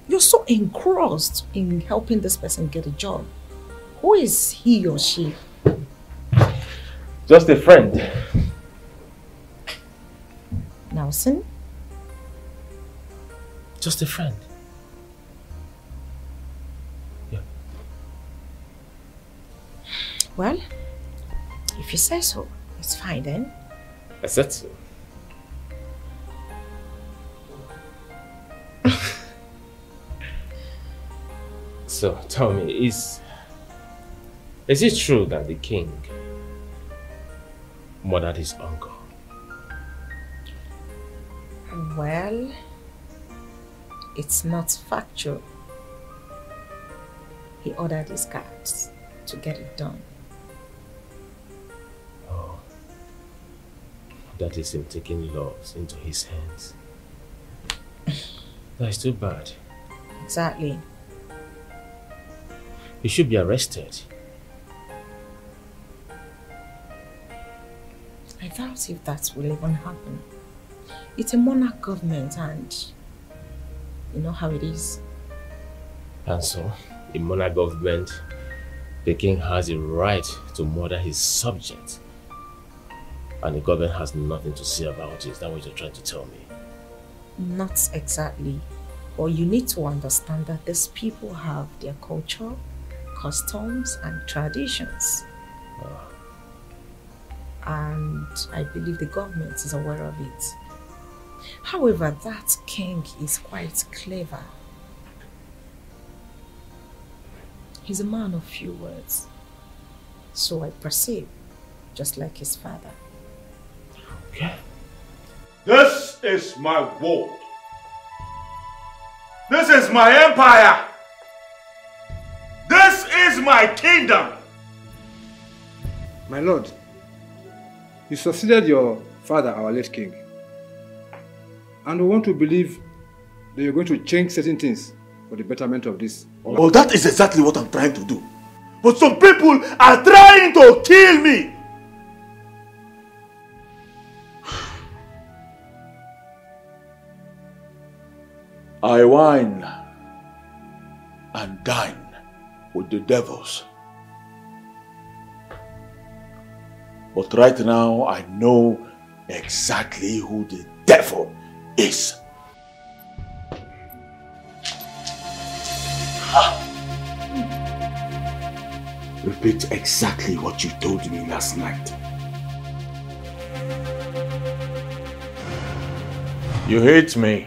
you're so engrossed in helping this person get a job. Who is he or she? Just a friend. Nelson? Just a friend. Yeah. Well, if you say so, it's fine then. I said so. so tell me, is is it true that the king murdered his uncle? Well, it's not factual. He ordered his guards to get it done. Oh. That is him taking laws into his hands. That is too bad. Exactly. He should be arrested. I doubt if that will even happen. It's a monarch government and you know how it is. And so, in monarch government, the king has a right to murder his subjects. And the government has nothing to say about it. Is that what you're trying to tell me? Not exactly. But you need to understand that these people have their culture, customs and traditions. Ah. And I believe the government is aware of it. However, that king is quite clever. He's a man of few words. So I perceive, just like his father. Okay. This is my world. This is my empire. This is my kingdom. My lord, you succeeded your father, our late king. And we want to believe that you're going to change certain things for the betterment of this. Well, that is exactly what I'm trying to do. But some people are trying to kill me. I wine and dine with the devils. But right now, I know exactly who the devil is. Repeat exactly what you told me last night. You hate me.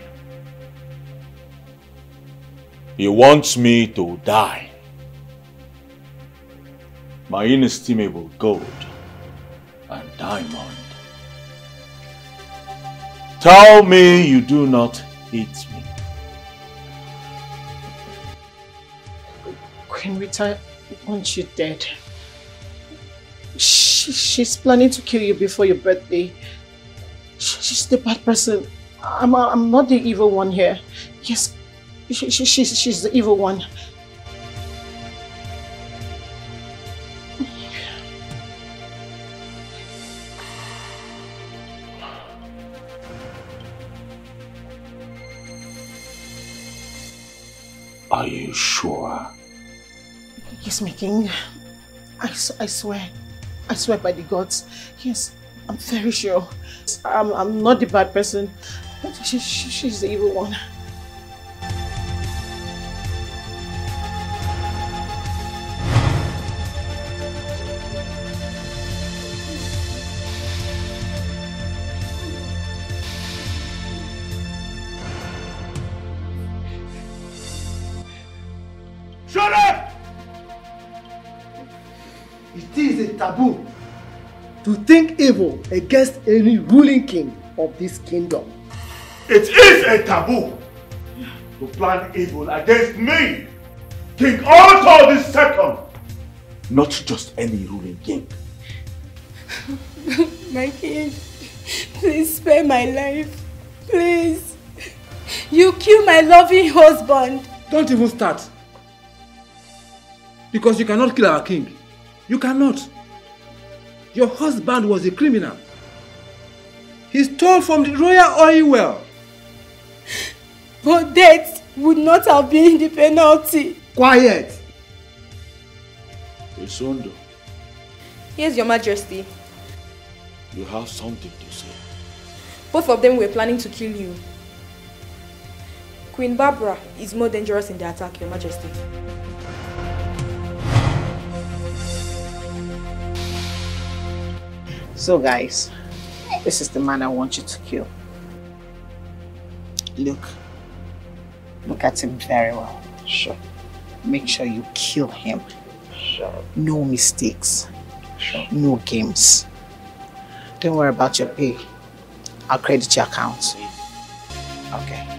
You want me to die. My inestimable gold and diamond. Tell me you do not hate me. Queen Rita wants you dead. She, she's planning to kill you before your birthday. She, she's the bad person. I'm, I'm not the evil one here. Yes, she, she, she's, she's the evil one. Yes, my king. I, I swear. I swear by the gods. Yes, I'm very sure. I'm, I'm not the bad person. She, she, she's the evil one. Taboo to think evil against any ruling king of this kingdom. It is a taboo to plan evil against me, King Otto the Second. Not just any ruling king. my king, please spare my life. Please. You kill my loving husband. Don't even start. Because you cannot kill our king. You cannot. Your husband was a criminal. He stole from the royal oil well. But death would not have been the penalty. Quiet! Isundo, Yes, Your Majesty. you have something to say. Both of them were planning to kill you. Queen Barbara is more dangerous in the attack, Your Majesty. So guys, this is the man I want you to kill. Look. Look at him very well. Sure. Make sure you kill him. Sure. No mistakes. Sure. No games. Don't worry about your pay. I'll credit your account. Okay.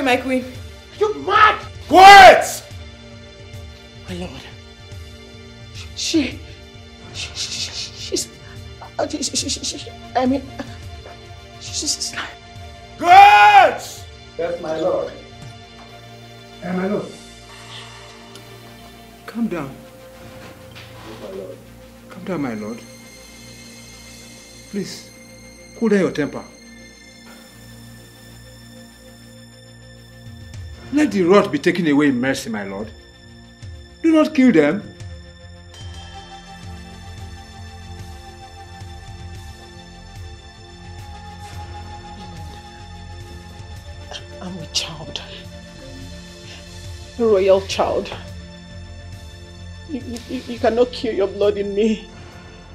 Sorry, my queen. You mad? Quiet! My lord. She. she, she, she she's. uh, she, she, she, she, I mean. She's she's like. Quiet! Yes, my lord. Hey, my lord. Calm down. My lord. Calm down, my lord. Please, cool down your temper. Let the rot be taken away in mercy, my lord. Do not kill them. I'm a child. A royal child. You, you, you cannot kill your blood in me.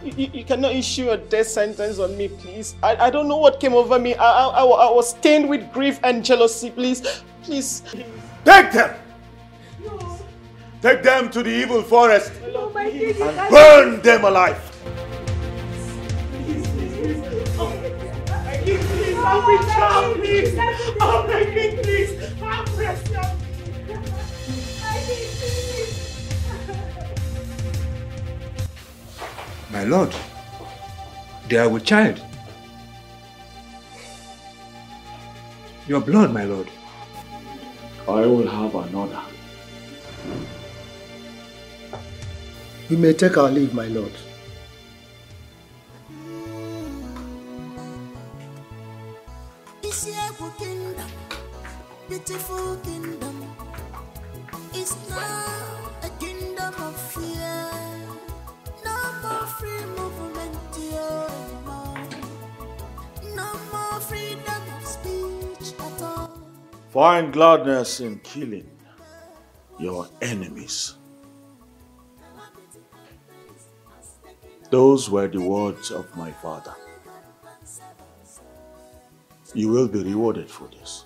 You, you, cannot issue a death sentence on me, please. I, I don't know what came over me. I, I, I was stained with grief and jealousy, please. Please. Take them! Take them to the evil forest Oh my and burn them alive! My lord, they are with child. Your blood, my lord. I will have another. We may take our leave, my lord. Beautiful Find gladness in killing your enemies. Those were the words of my father. You will be rewarded for this.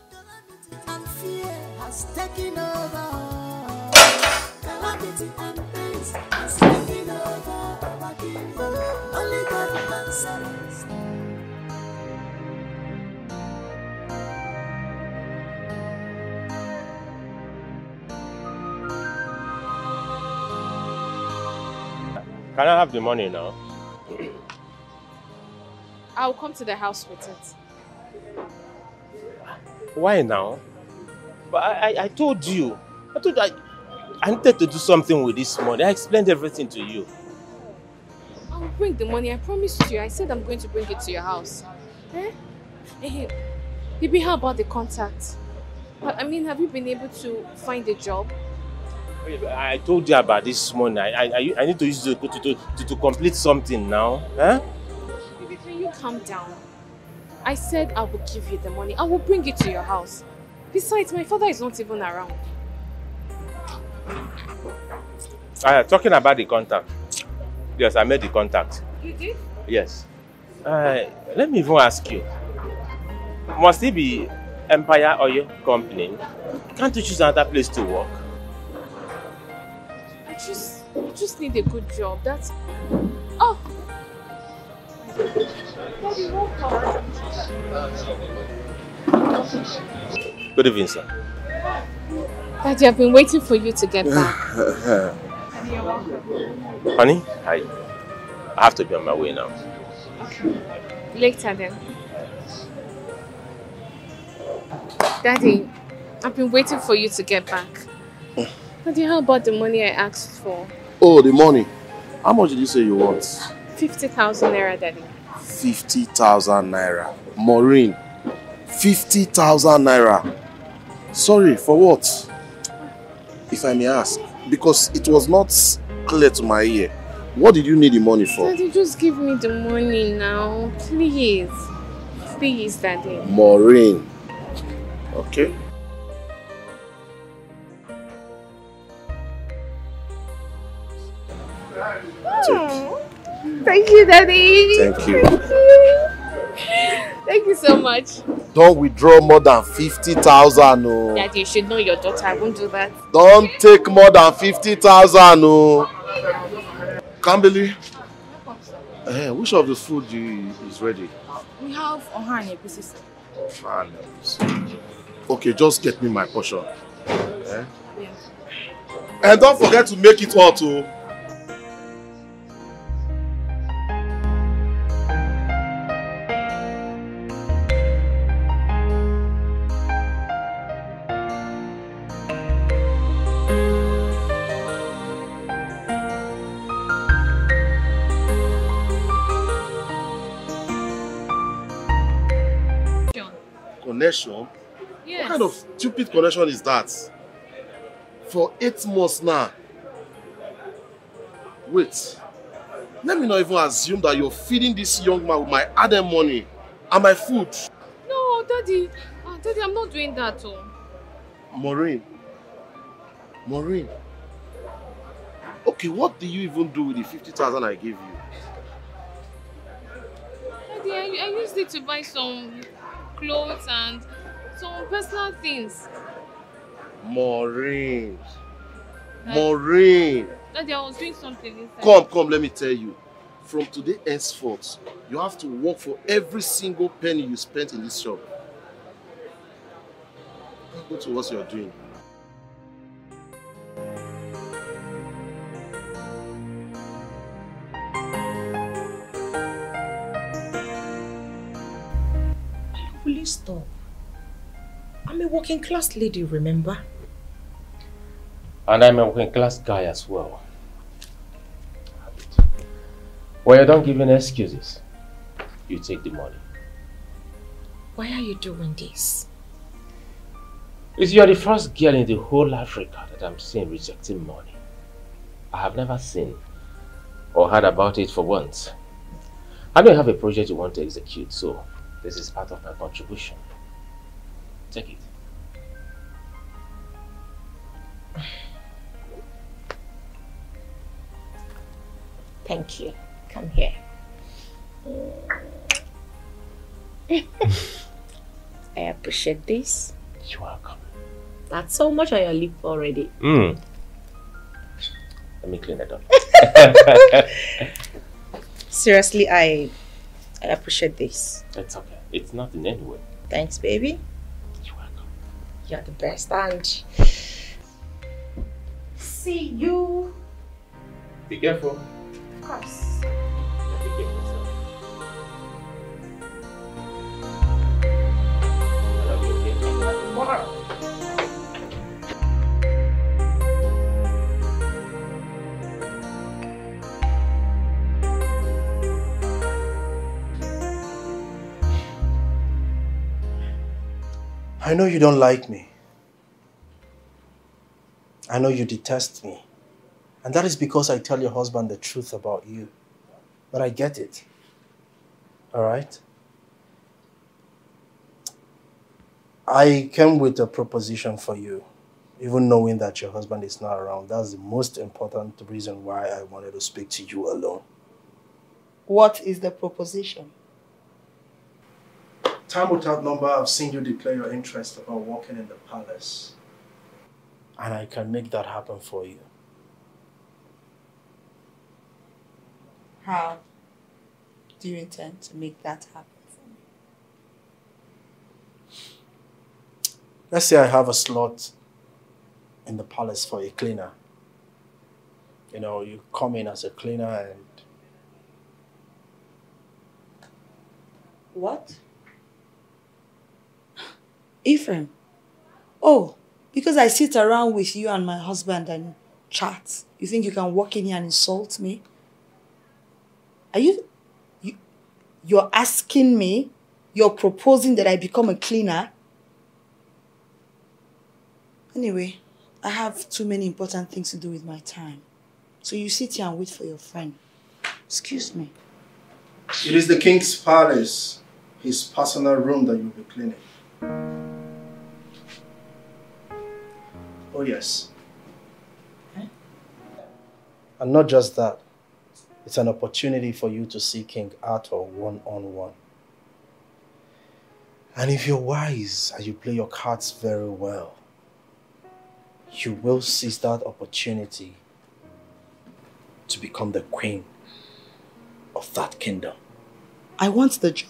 Can. I have the money now? I'll come to the house with it. Why now? But I, I, I told you. I told you I, I needed to do something with this money. I explained everything to you. I'll bring the money. I promised you. I said I'm going to bring it to your house. Eh? Hey, baby, how about the contact? But I mean, have you been able to find a job? I told you about this money. I, I, I- need to use to, to, to, to complete something now. Huh? Baby, can you calm down? I said I will give you the money. I will bring it to your house. Besides, my father is not even around. Uh, talking about the contact. Yes, I made the contact. You did? Yes. Uh, let me even ask you. Must it be Empire Oil Company? Can't you choose another place to work? I just, I just need a good job. That's. Oh. Daddy. Good evening, sir. Daddy, I've been waiting for you to get back. Honey, I, I have to be on my way now. Later then. Daddy, I've been waiting for you to get back. Mm. Daddy, how about the money I asked for? Oh, the money. How much did you say you want? 50,000 naira, Daddy. 50,000 naira. Maureen, 50,000 naira. Sorry, for what? If I may ask. Because it was not clear to my ear. What did you need the money for? Daddy, just give me the money now. Please. Please, Daddy. Maureen. Okay. Thank you, Daddy. Thank you. Thank you so much. Don't withdraw more than 50,000. Oh. Daddy, you should know your daughter. I won't do that. Don't take more than 50,000. Oh. Kambili. Eh, which of the food you, is ready? We have Oha and Egusi. sir. Okay, just get me my portion. Eh? And don't forget to make it hot. Oh. Stupid connection is that? For eight months now. Wait. Let me not even assume that you're feeding this young man with my added money and my food. No, Daddy. Ah, Daddy, I'm not doing that. Oh. Maureen. Maureen. Okay, what do you even do with the 50,000 I gave you? Daddy, I, I used it to buy some clothes and some personal things. Maureen. Like- Maureen. Daddy, I was doing something inside. Come, come, let me tell you. From today henceforth, you have to work for every single penny you spent in this shop. Go to what you're doing. Will you stop? I'm a working class lady, remember? And I'm a working class guy as well. Well, you don't give any excuses. You take the money. Why are you doing this? Is you are the first girl in the whole Africa that I'm seeing rejecting money. I have never seen or heard about it for once. I know you have a project you want to execute, so this is part of my contribution. Take it. Thank you. Come here. I appreciate this. You're welcome. That's so much on your lip already. Mm. Let me clean it up. Seriously, I I appreciate this. it's okay. It's not in any way. Thanks, baby. You're the best, and see you. Be careful. Of course. I know you don't like me. I know you detest me. And that is because I tell your husband the truth about you. But I get it. Alright? I came with a proposition for you, even knowing that your husband is not around. That's the most important reason why I wanted to speak to you alone. What is the proposition? Time without number, I've seen you declare your interest about working in the palace. And I can make that happen for you. How do you intend to make that happen? For me? Let's say I have a slot in the palace for a cleaner. You know, you come in as a cleaner and What? Ephraim. Oh, because I sit around with you and my husband and chat. You think you can walk in here and insult me? Are you, you you're asking me, you're proposing that I become a cleaner? Anyway, I have too many important things to do with my time. So you sit here and wait for your friend. Excuse me. it is the king's palace, his personal room that you'll be cleaning. Oh yes. Eh? And not just that, it's an opportunity for you to see King Arthur one-on-one. And if you're wise and you play your cards very well, you will seize that opportunity to become the queen of that kingdom. I want the job.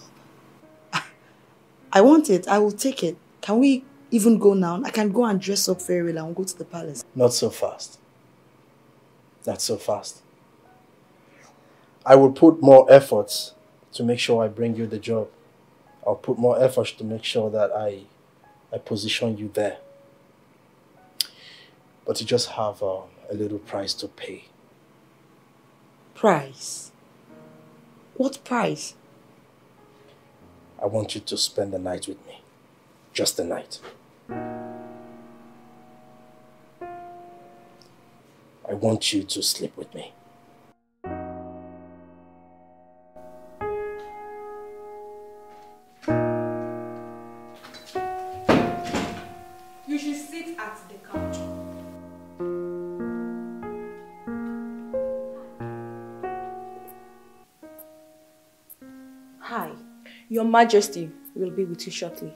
I want it. I will take it. Can we even go now? I can go and dress up very well and go to the palace. Not so fast. Not so fast. I will put more efforts to make sure I bring you the job. I'll put more efforts to make sure that I, I position you there. But you just have um, a little price to pay. Price? What price? I want you to spend the night with me. Just the night. I want you to sleep with me. Majesty will be with you shortly.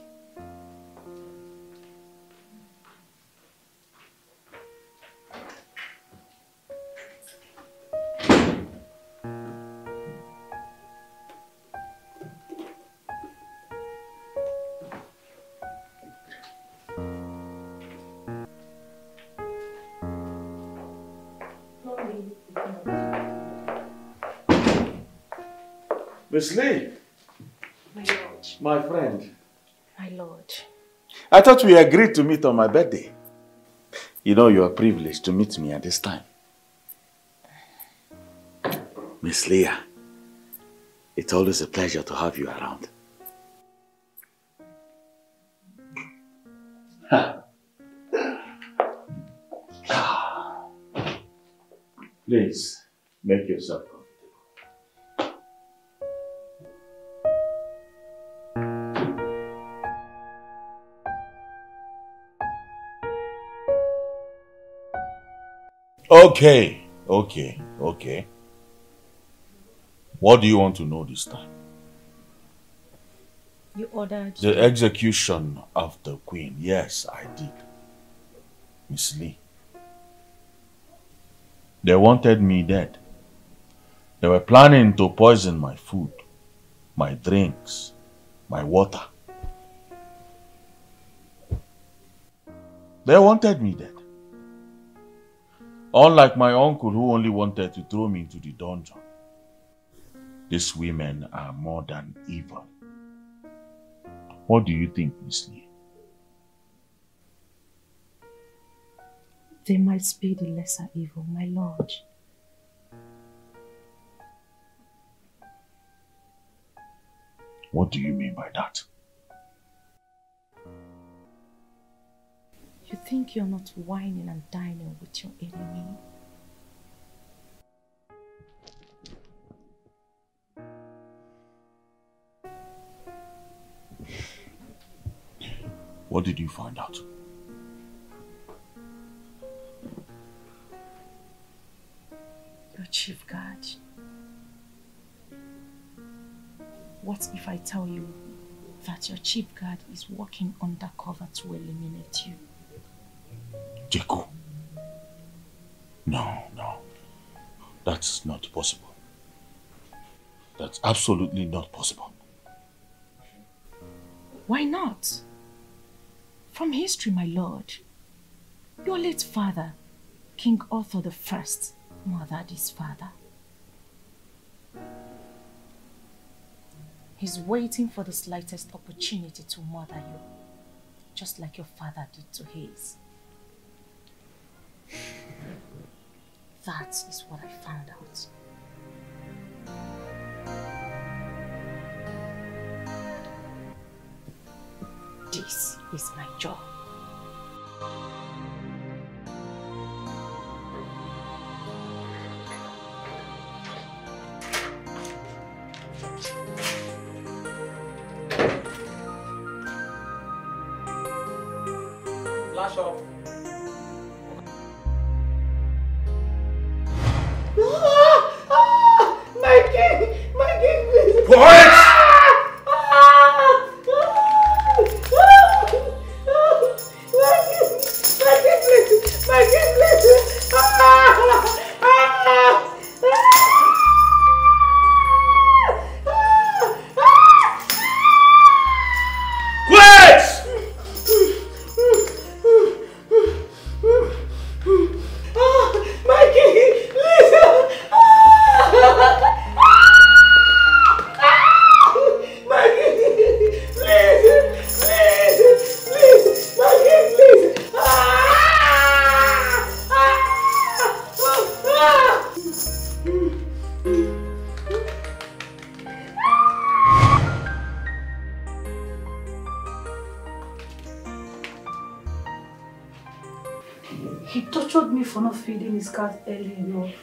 Miss Lee. My friend. My lord. I thought we agreed to meet on my birthday. You know you are privileged to meet me at this time. Miss Leah, it's always a pleasure to have you around. Please, make yourself Okay, okay, okay. What do you want to know this time? You ordered. The execution of the queen. Yes, I did. Miss Lee. They wanted me dead. They were planning to poison my food, my drinks, my water. They wanted me dead. Unlike my uncle who only wanted to throw me into the dungeon. These women are more than evil. What do you think, Miss Lee? They might be the lesser evil, my lord. What do you mean by that? You think you're not wining and dining with your enemy? What did you find out? Your chief guard. What if I tell you that your chief guard is working undercover to eliminate you? No, no. That's not possible. That's absolutely not possible. Why not? From history, my lord, Your late father, King Arthur the First, murdered his father. He's waiting for the slightest opportunity to murder you, just like your father did to his. That is what I found out. This is my job. Cat early enough.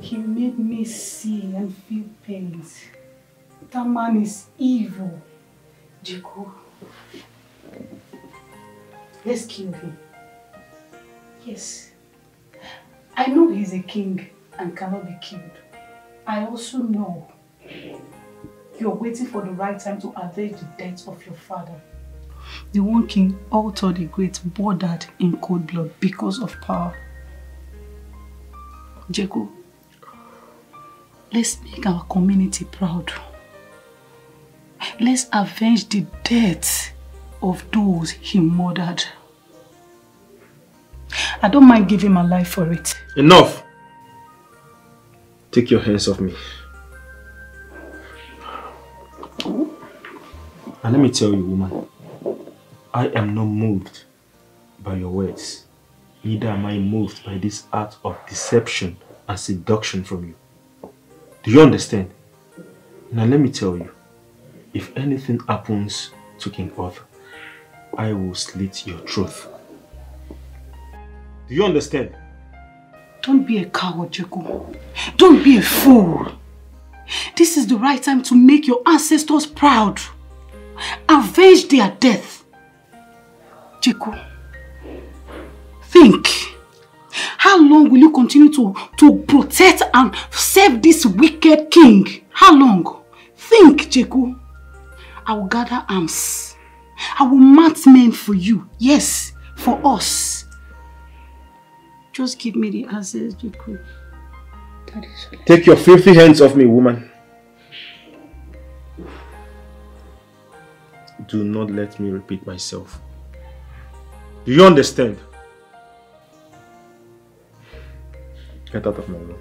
He made me see and feel pains. That man is evil. Jacob. Let's kill him. Yes. I know he's a king and cannot be killed. I also know you're waiting for the right time to avenge the death of your father. The one king, Arthur the Great, murdered in cold blood because of power. Jacob, let's make our community proud. Let's avenge the death of those he murdered. I don't mind giving my life for it. Enough! Take your hands off me. And let me tell you, woman, I am not moved by your words. Neither am I moved by this act of deception and seduction from you. Do you understand? Now let me tell you, if anything happens to King Arthur, I will slit your throat. Do you understand? Don't be a coward, Jacob. Don't be a fool. This is the right time to make your ancestors proud. Avenge their death. Jacob, think. How long will you continue to, to protect and save this wicked king? How long? Think, Jacob. I will gather arms. I will mount men for you. Yes, for us. Just give me the answers, all. Take your filthy hands off me, woman. Do not let me repeat myself. Do you understand? Get out of my room.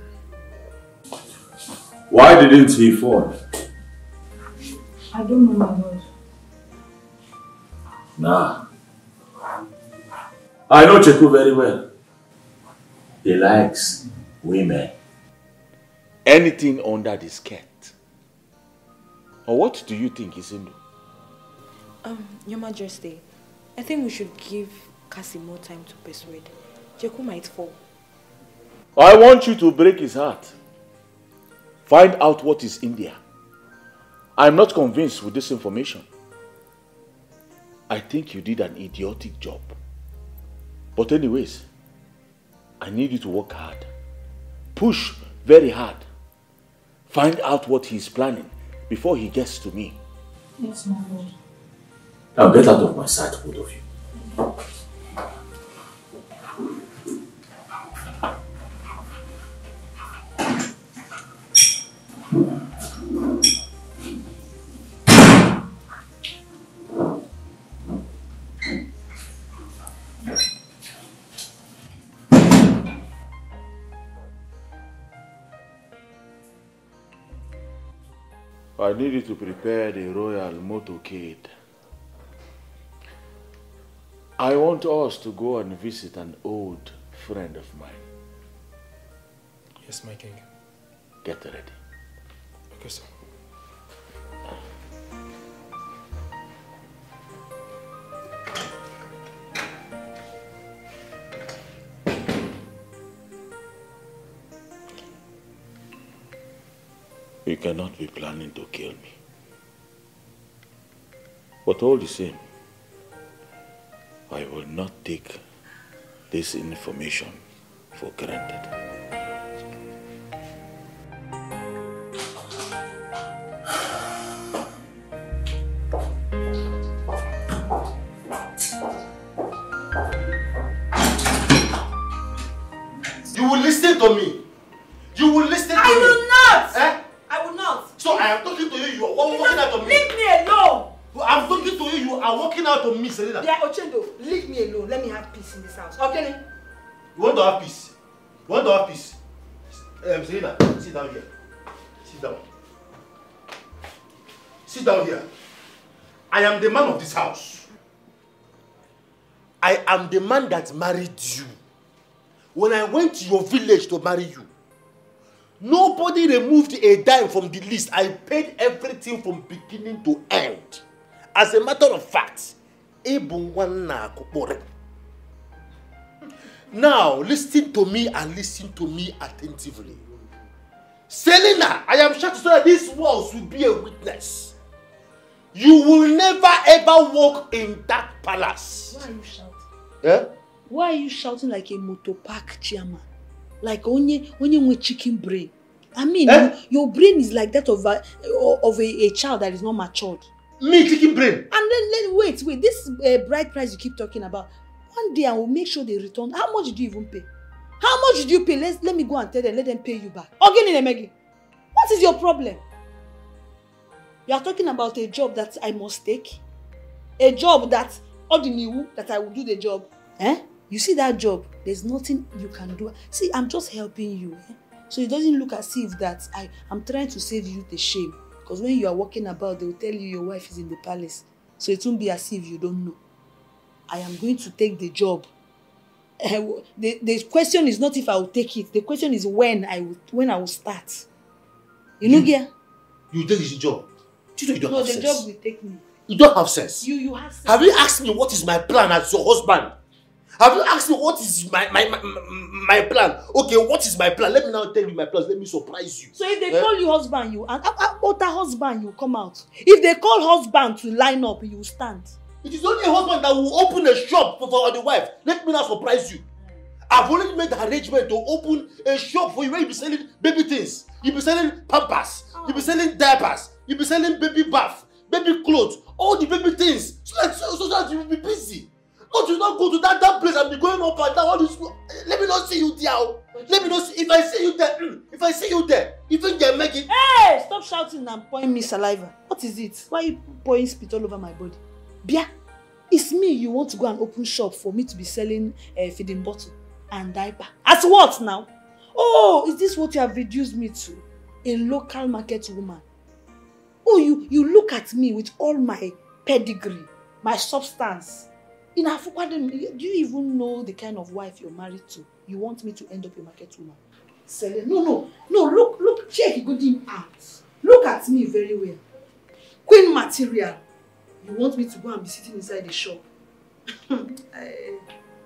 Why didn't he fall? I don't know, my lord. Nah. I know Cheku very well. He likes women. Anything under the skirt. Or what do you think is in Um, Your Majesty, I think we should give Cassie more time to persuade. Jeku might fall. I want you to break his heart. Find out what is in there. I'm not convinced with this information. I think you did an idiotic job. But anyways, I need you to work hard. Push very hard. Find out what he's planning before he gets to me. Yes, my lord. Now get out of my sight, both of you. I need you to prepare the royal motorcade. I want us to go and visit an old friend of mine. Yes, my king. Get ready. Okay, sir. Cannot be planning to kill me. But all the same, I will not take this information for granted. In this house. Okay? You want to have peace? You want to have peace? Um, Selena, sit down here. Sit down. Sit down here. I am the man of this house. I am the man that married you. When I went to your village to marry you, nobody removed a dime from the list. I paid everything from beginning to end. As a matter of fact, Ebu Nwanna Akukpore. Now, listen to me and listen to me attentively. Selena, I am sure to say that these walls will be a witness. You will never ever walk in that palace. Why are you shouting? Eh? Why are you shouting like a motor park chairman? Like only only with chicken brain. I mean, Eh? you, your brain is like that of a of a, a child that is not matured. Me chicken brain. And then, then wait, wait. This uh, bride price you keep talking about. One day I will make sure they return. How much did you even pay? How much did you pay? Let's let me go and tell them. Let them pay you back. Again in Emegi. What is your problem? You are talking about a job that I must take. A job that ordinary that I will do the job. Eh? You see that job? There's nothing you can do. See, I'm just helping you. Eh? So it doesn't look as if that I, I am trying to save you the shame. Because when you are walking about, they will tell you your wife is in the palace. So it won't be as if you don't know. I am going to take the job. Eh, the, the question is not if I will take it. The question is when I will when I will start. You know, Gia? You take this job. Do you know you don't No, have the sense? job will take me. You don't have sense. You you have sense. Have you asked me what is my plan as your husband? Have you asked me what is my my, my, my, plan? Okay, what is my plan? Let me now tell you my plans. Let me surprise you. So if they Eh? call you husband, you and utter husband, you come out. If they call husband to line up, you stand. It is only a husband that will open a shop for, for the wife. Let me now surprise you. I've already made the arrangement to open a shop for you where you be selling baby things. You be selling pampers. You be selling diapers. You be selling baby bath, baby clothes, all the baby things. So that so, so that you will be busy. Not you not go to that, that place and be going up and down all this. Let me not see you there. oh. Let me not see. If I see you there, mm, if I see you there, even get make it. Hey, stop shouting and pouring me saliva. What is it? Why you pouring spit all over my body? Bia, it's me you want to go and open shop for me to be selling uh, feeding bottle and diaper. As what now? Oh, is this what you have reduced me to? A local market woman. Oh, you you look at me with all my pedigree, my substance. In Afukwadem, do you even know the kind of wife you're married to? You want me to end up a market woman? Selling? No, no, no. Look, look, check good him out. Look at me very well. Queen material. You want me to go and be sitting inside the shop? Eh,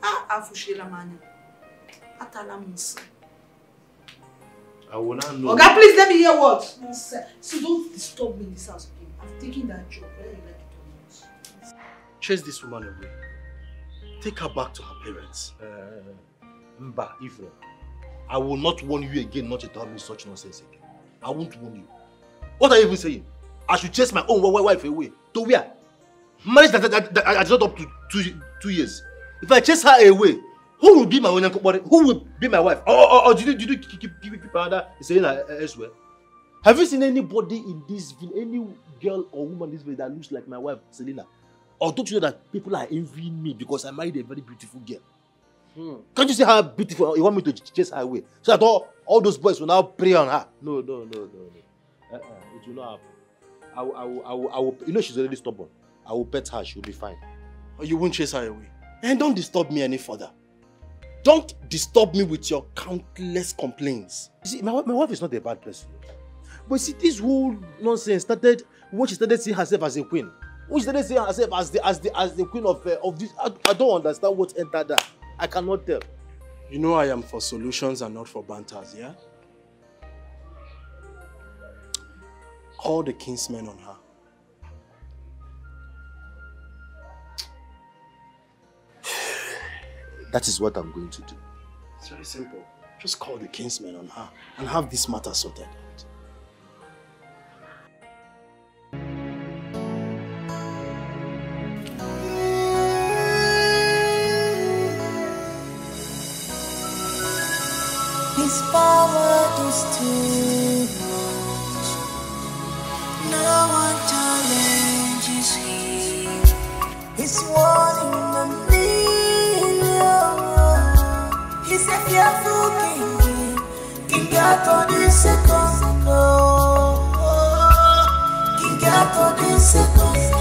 Ah, afushela manya. Atala musa. I will not know. Oga, please let me hear what. See, don't disturb me in this house again. I've taken that job, whether you like it or not. Chase this woman away. Take her back to her parents. Uh, Mba, Ifre. I will not warn you again not to tell me such nonsense again. I won't warn you. What are you even saying? I should chase my own wife away. To where? Marriage that, that, that, that is not up to two, two years. If I chase her away, who will be my own Who will be my wife? Or, or, or did you, did you keep, keep, keep, another elsewhere? Have you seen anybody in this village, any girl or woman in this village that looks like my wife, Selena? Or don't you know that people are envying me because I married a very beautiful girl? Hmm. Can't you see how beautiful you want me to chase her away? So that all, all those boys will now prey on her. No, no, no, no, no. Uh-uh, it will not happen. I will, I will, I will, I will, you know she's already stubborn. I will bet her she'll be fine. You won't chase her away. And don't disturb me any further. Don't disturb me with your countless complaints. You see, my, my wife is not a bad person. But see, this whole nonsense started when she started seeing herself as a queen. When she started seeing herself as the as the as the queen of uh, of this, I, I don't understand what entered that. I cannot tell. You know I am for solutions and not for banters, yeah? Call the kinsmen on her. That is what I'm going to do. It's very simple. Just call the kinsmen on her and have this matter sorted out. His power is too much. No one challenges him. He's one He's a fearful king. King Otto the second. Oh, oh, oh. King Otto the second.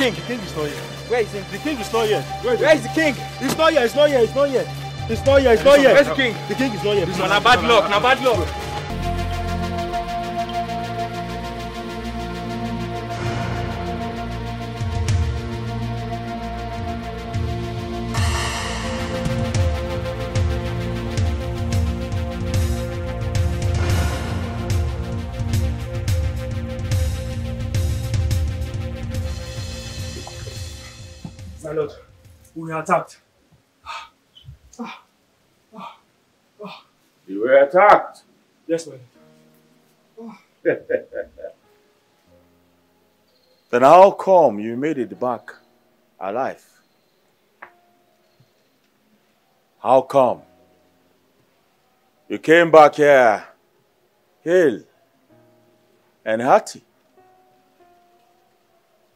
King? The king is not here. Where is he? The king is not here. Where is the king? He's not here. He's not here. He's not here. He's not here. He's not here. Where's the king? The king is not here. This one, bad luck. Now bad luck. We were attacked. You were attacked. Yes, my lord. Then how come you made it back alive? How come? You came back here, hale and hearty,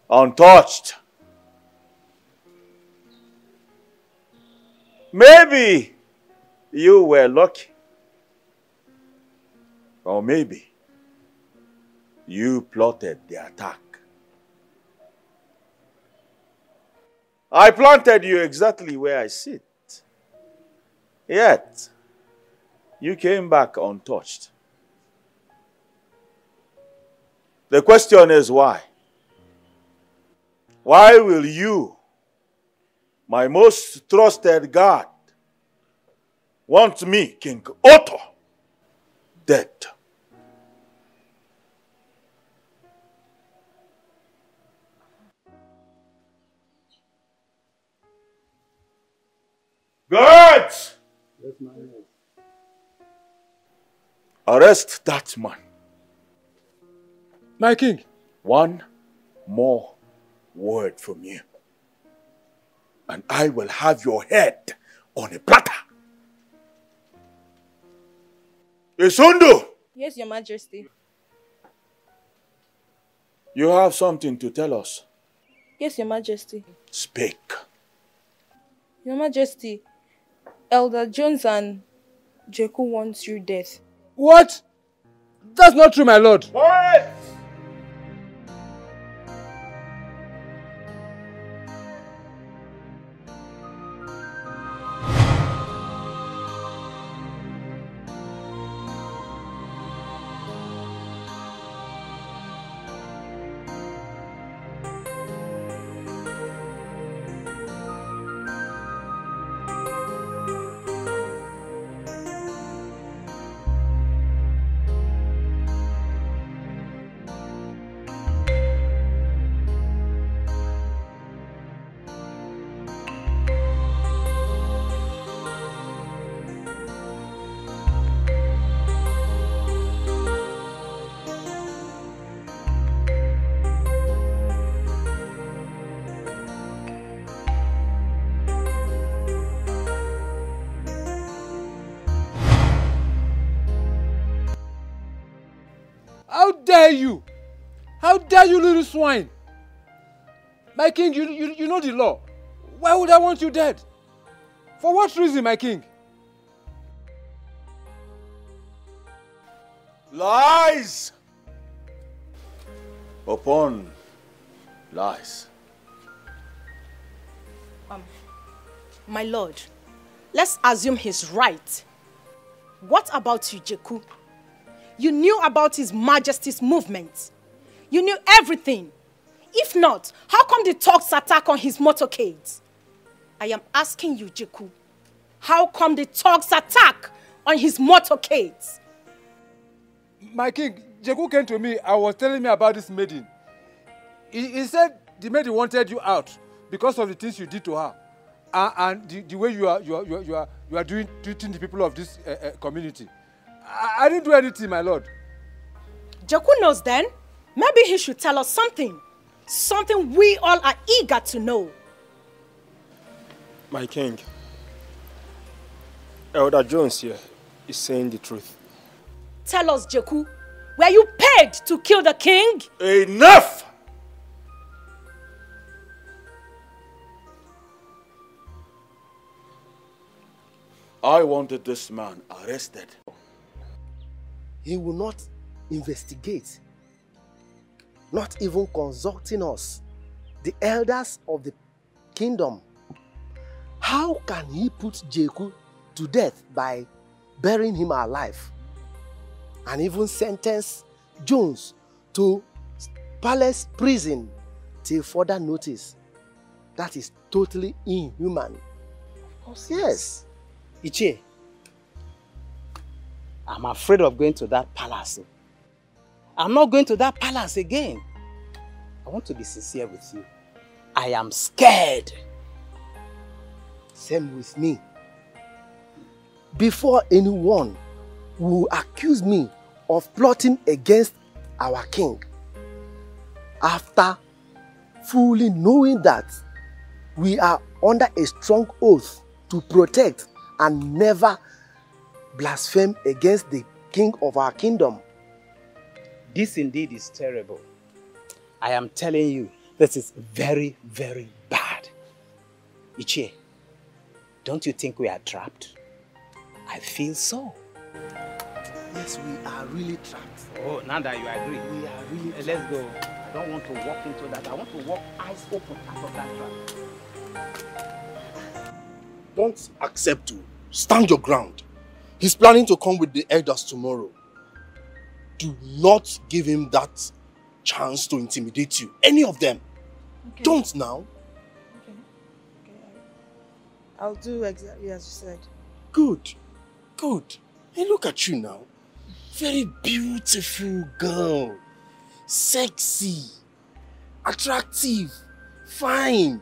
untouched. Maybe you were lucky. Or maybe you plotted the attack. I planted you exactly where I sit. Yet, you came back untouched. The question is why? Why will you, my most trusted God, wants me, King Otto, dead? Guards! Arrest that man. My king. One more word from you. And I will have your head on a platter. Isundu, Yes, Your Majesty. you have something to tell us. Yes, Your Majesty. Speak. Your Majesty, Elder Jones and Jeku want you dead. What? That's not true, my lord. What? Dare you, little swine? My king, you, you, you know the law. Why would I want you dead? For what reason, my king? Lies! Upon lies. Um, my lord, let's assume he's right. What about you, Jeku? You knew about His Majesty's movement. You knew everything. If not, how come the Turks attack on his motorcades? I am asking you, Jeku. How come the Turks attack on his motorcades? My king, Jeku came to me I was telling me about this maiden. He, he said the maiden wanted you out because of the things you did to her. And, and the, the way you are, you are, you are, you are, you are doing, treating the people of this uh, uh, community. I, I didn't do anything, my lord. Jeku knows then. Maybe he should tell us something. Something we all are eager to know. My king, Elder Jones here is saying the truth. Tell us, Jeku, were you paid to kill the king? Enough! I wanted this man arrested. He will not investigate, not even consulting us, the elders of the kingdom. How can he put Jeku to death by burying him alive? And even sentence Jones to palace prison till further notice. That is totally inhuman. Of course, yes. Ichie, I'm afraid of going to that palace. I'm not going to that palace again. I want to be sincere with you. I am scared. Same with me. Before anyone will accuse me of plotting against our king, after fully knowing that we are under a strong oath to protect and never blaspheme against the king of our kingdom. This indeed is terrible. I am telling you, this is very, very bad. Ichie, don't you think we are trapped? I feel so. Yes, we are really trapped. Oh, now that you agree. We are really Uh, Let's go. I don't want to walk into that. I want to walk eyes open out of that trap. Don't accept to. Stand your ground. He's planning to come with the elders tomorrow. Do not give him that chance to intimidate you. Any of them. Okay. Don't now. Okay. Okay. I'll do exactly as you said. Good. Good. Hey, look at you now. Very beautiful girl. Sexy. Attractive. Fine.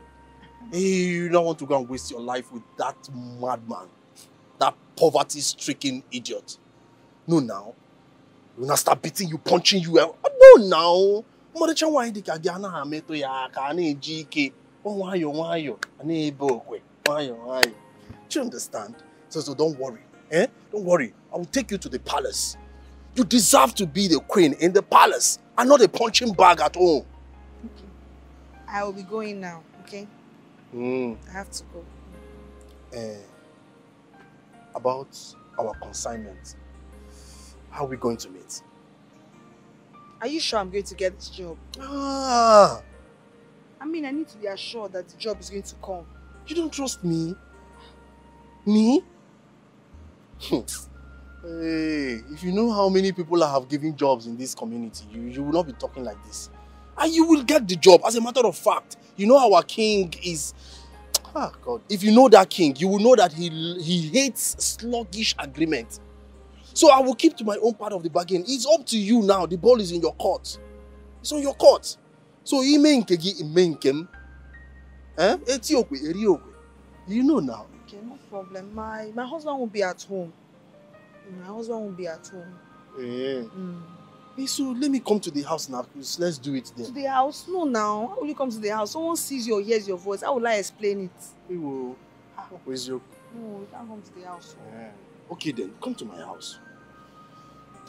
Hey, you don't want to go and waste your life with that madman. That poverty-stricken idiot. No, now. When I start beating you, punching you. eh, No, now. Ọmọdécha nwaanyị dị ka gị anaghị ametụ ya aka a na-eji ike ọ nwayọọ nwayọọ a na-ebe okwe nwayọọ nwayọọ. Do you understand? So, so don't worry. Eh? Don't worry. I will take you to the palace. You deserve to be the queen in the palace and not a punching bag at home. I will be going now, okay? Mm. I have to go. Eh, about our consignment. How are we going to meet? Are you sure I'm going to get this job? Ah, I mean, I need to be assured that the job is going to come. you don't trust me? Me? Hmm. hey, if you know how many people I have given jobs in this community, you, you will not be talking like this. And you will get the job. As a matter of fact, you know our king is. Ah, God. If you know that king, you will know that he, he hates sluggish agreement. So I will keep to my own part of the bargain. It's up to you now. The ball is in your court. It's on your court. So ime nke gị ime nke m. Eh? Eti okwe, eri okwe. You know now. Okay, no problem. My my husband will be at home. My husband will be at home. Eh. Hey, so let me come to the house now. please. Let's do it To then. the house? No, now. How will you come to the house? Someone sees you or hears your voice. How will I explain it? Ewo, where's your... No, you can't come to the house. Eh. Okay then, come to my house.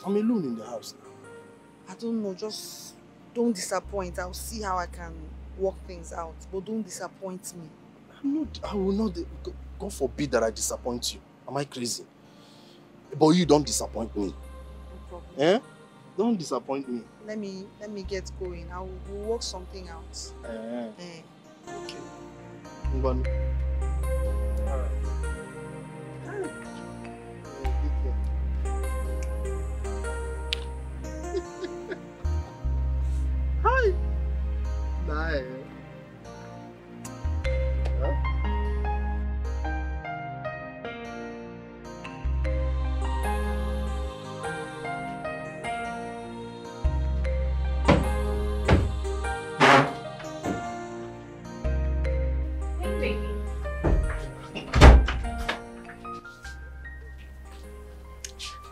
I'm alone in the house now. I don't know. Just don't disappoint. I'll see how I can work things out. But don't disappoint me. I'm not, I will not, God- forbid that I disappoint you. Am I crazy? But you don't disappoint me. No problem. Eh? Don't disappoint me. Let me let me get going. I will we'll work something out. Eh. Eh. Okay. Ngwanu. Hi. Bye. Hey, baby.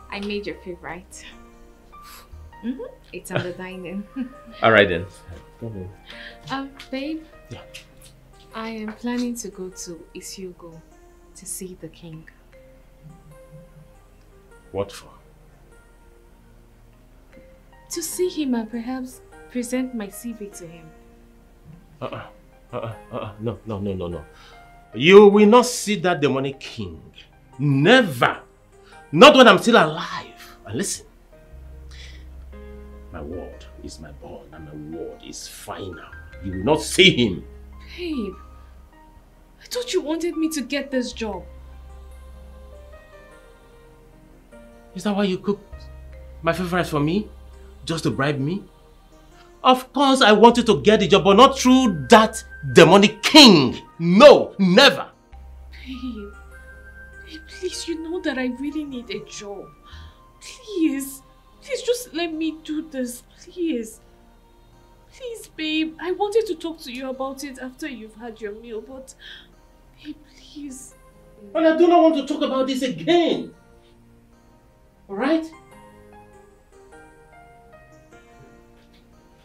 I made your favorite. Mm-hmm. It's on the dining. All right then. um, babe. Yeah. I am planning to go to Isiogo to see the king. What for? To see him and perhaps present my CV to him. Uh-uh. Uh-uh. Uh-uh. No, no, no, no, no. You will not see that demonic king. Never. Not when I'm still alive. And listen. My word is my bond and my word is final. You will not see him. Babe, I thought you wanted me to get this job. Is that why you cooked my favorite for me? Just to bribe me? Of course I wanted to get the job, but not through that demonic king. No, never. Babe, babe, please, you know that I really need a job. Please, please just let me do this, please. Please, babe, I wanted to talk to you about it after you've had your meal, but babe, please. And I do not want to talk about this again. Alright?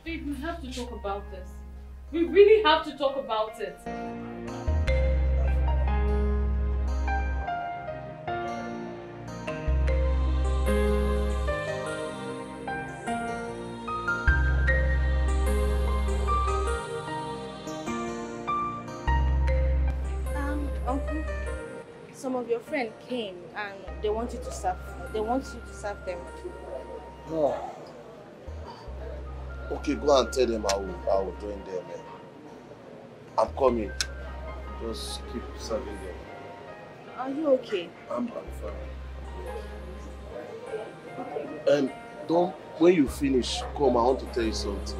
Babe, we have to talk about this. We really have to talk about it. Some of your friends came and they want you to serve. They want you to serve them. No. Okay, go and tell them I will, I will join them. eh. I'm coming. Just keep serving them. Are you okay? I'm, I'm fine. Um, don't, when you finish, come, I want to tell you something.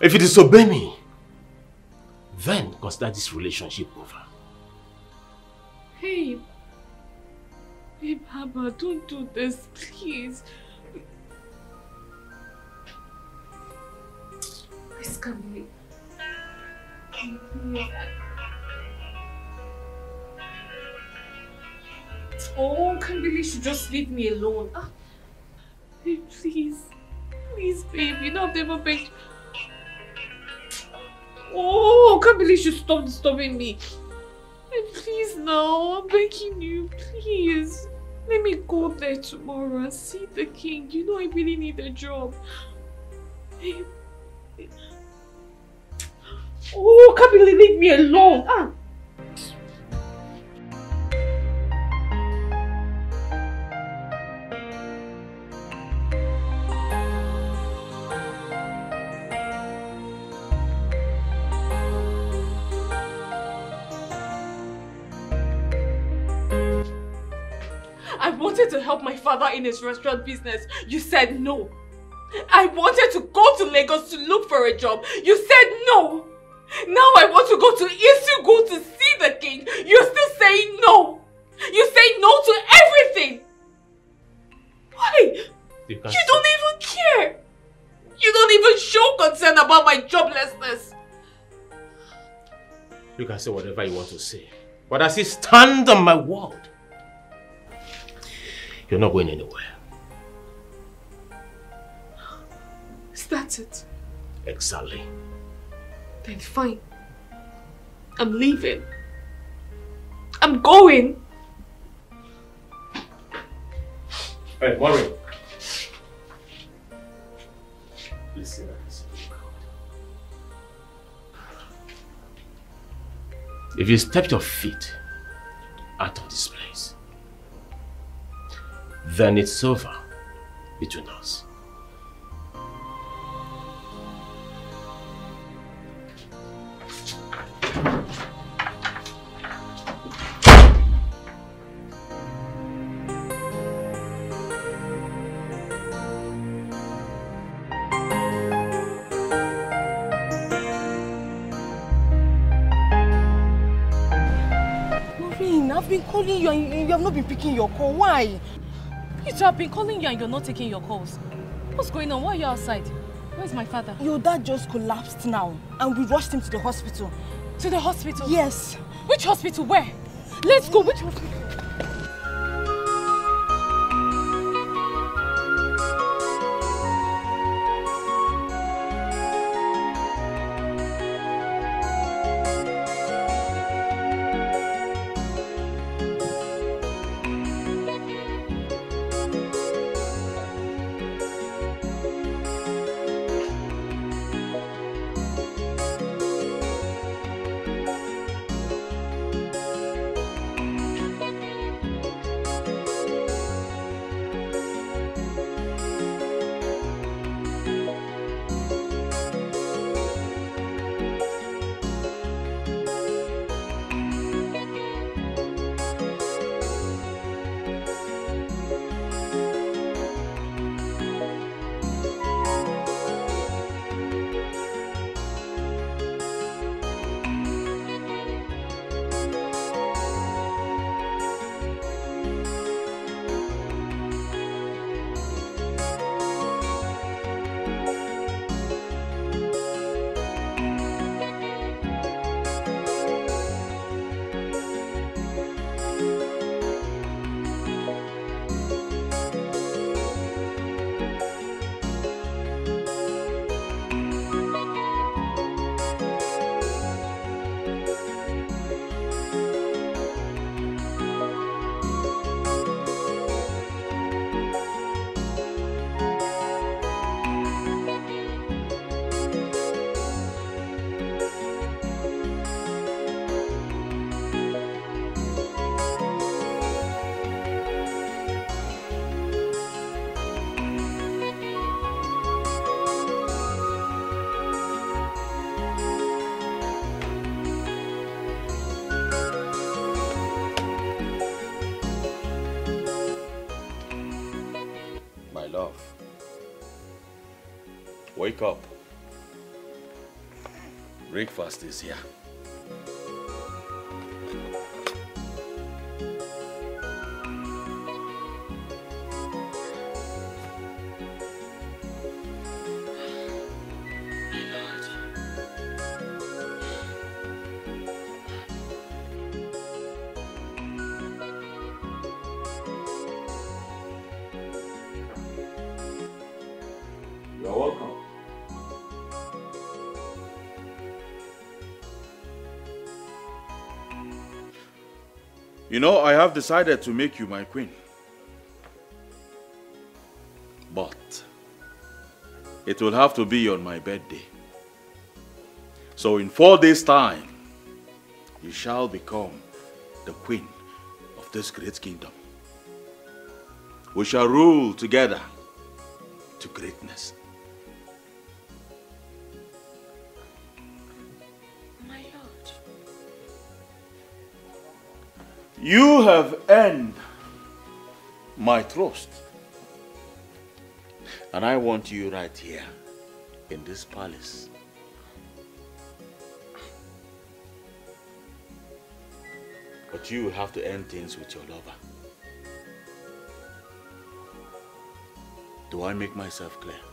If you disobey me, then consider this relationship over. Hey, babe, Abba, don't do this, please. Where's Camille? Oh, Camille should just leave me alone. Ah, please. Please, babe, you know I've never begged. Oh, Camille should stop disturbing me. Please now, I'm begging you, please. Let me go there tomorrow and see the king. You know I really need a job. Oh, Camille, leave me alone. Ah. Wanted to help my father in his restaurant business. You said no. I wanted to go to Lagos to look for a job. You said no. Now I want to go to Isugu to see the king. You're still saying no. You say no to everything. Why? You can You don't even care. You don't even show concern about my joblessness. You can say whatever you want to say. But as you stand on my word, you're not going anywhere. Is that it? Exactly. Then fine. I'm leaving. I'm going. Hey, Maureen. Listen and listen. If you step your feet out of this place, then it's over between us. I've been calling you and you have not been picking your call. Why? Peter, I've been calling you and you're not taking your calls. What's going on? Why are you outside? Where's my father? Your dad just collapsed now and we rushed him to the hospital. To the hospital? Yes. Which hospital? Where? Let's go. Which hospital? Breakfast is here. You know, I have decided to make you my queen. But it will have to be on my birthday. So in four days' time, you shall become the queen of this great kingdom. We shall rule together to greatness. You have earned my trust. And I want you right here in this palace. But you have to end things with your lover. Do I make myself clear?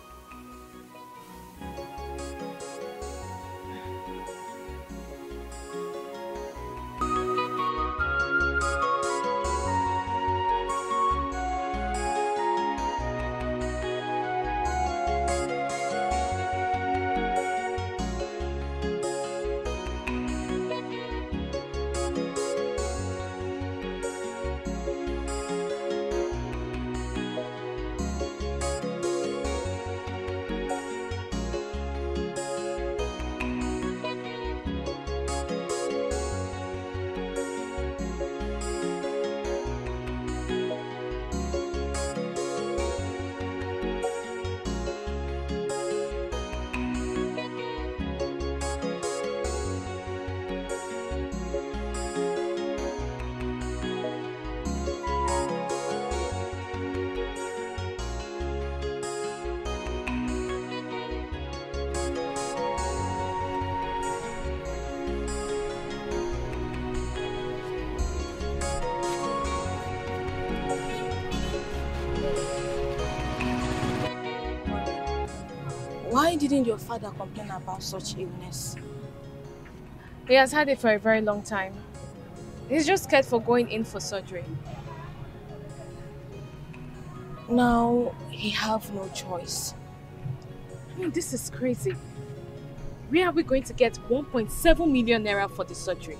Didn't your father complain about such illness? He has had it for a very long time. He's just scared for going in for surgery. Now he have no choice. I mean, this is crazy. Where are we going to get 1.7 million naira for the surgery?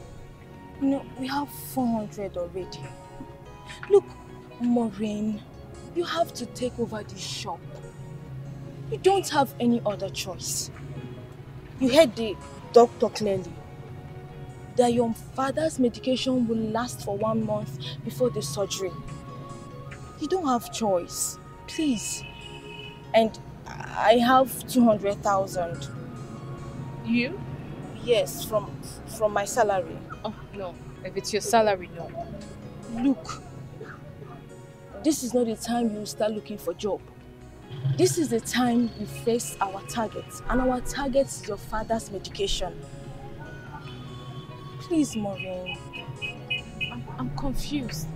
You know, we have 400 already. Look, Maureen, you have to take over the shop. You don't have any other choice. You heard the doctor clearly that your father's medication will last for one month before the surgery. You don't have choice. Please. And I have 200,000. You? Yes, from from my salary. Oh, no. If it's your salary, no. Look, this is not the time you start looking for job. This is the time we face our target, and our target is your father's medication. Please, Maureen. I'm, I'm confused.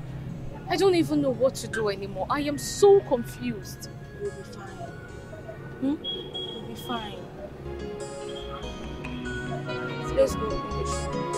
I don't even know what to do anymore. I am so confused. You'll be fine. Hmm? You'll be fine. Let's go.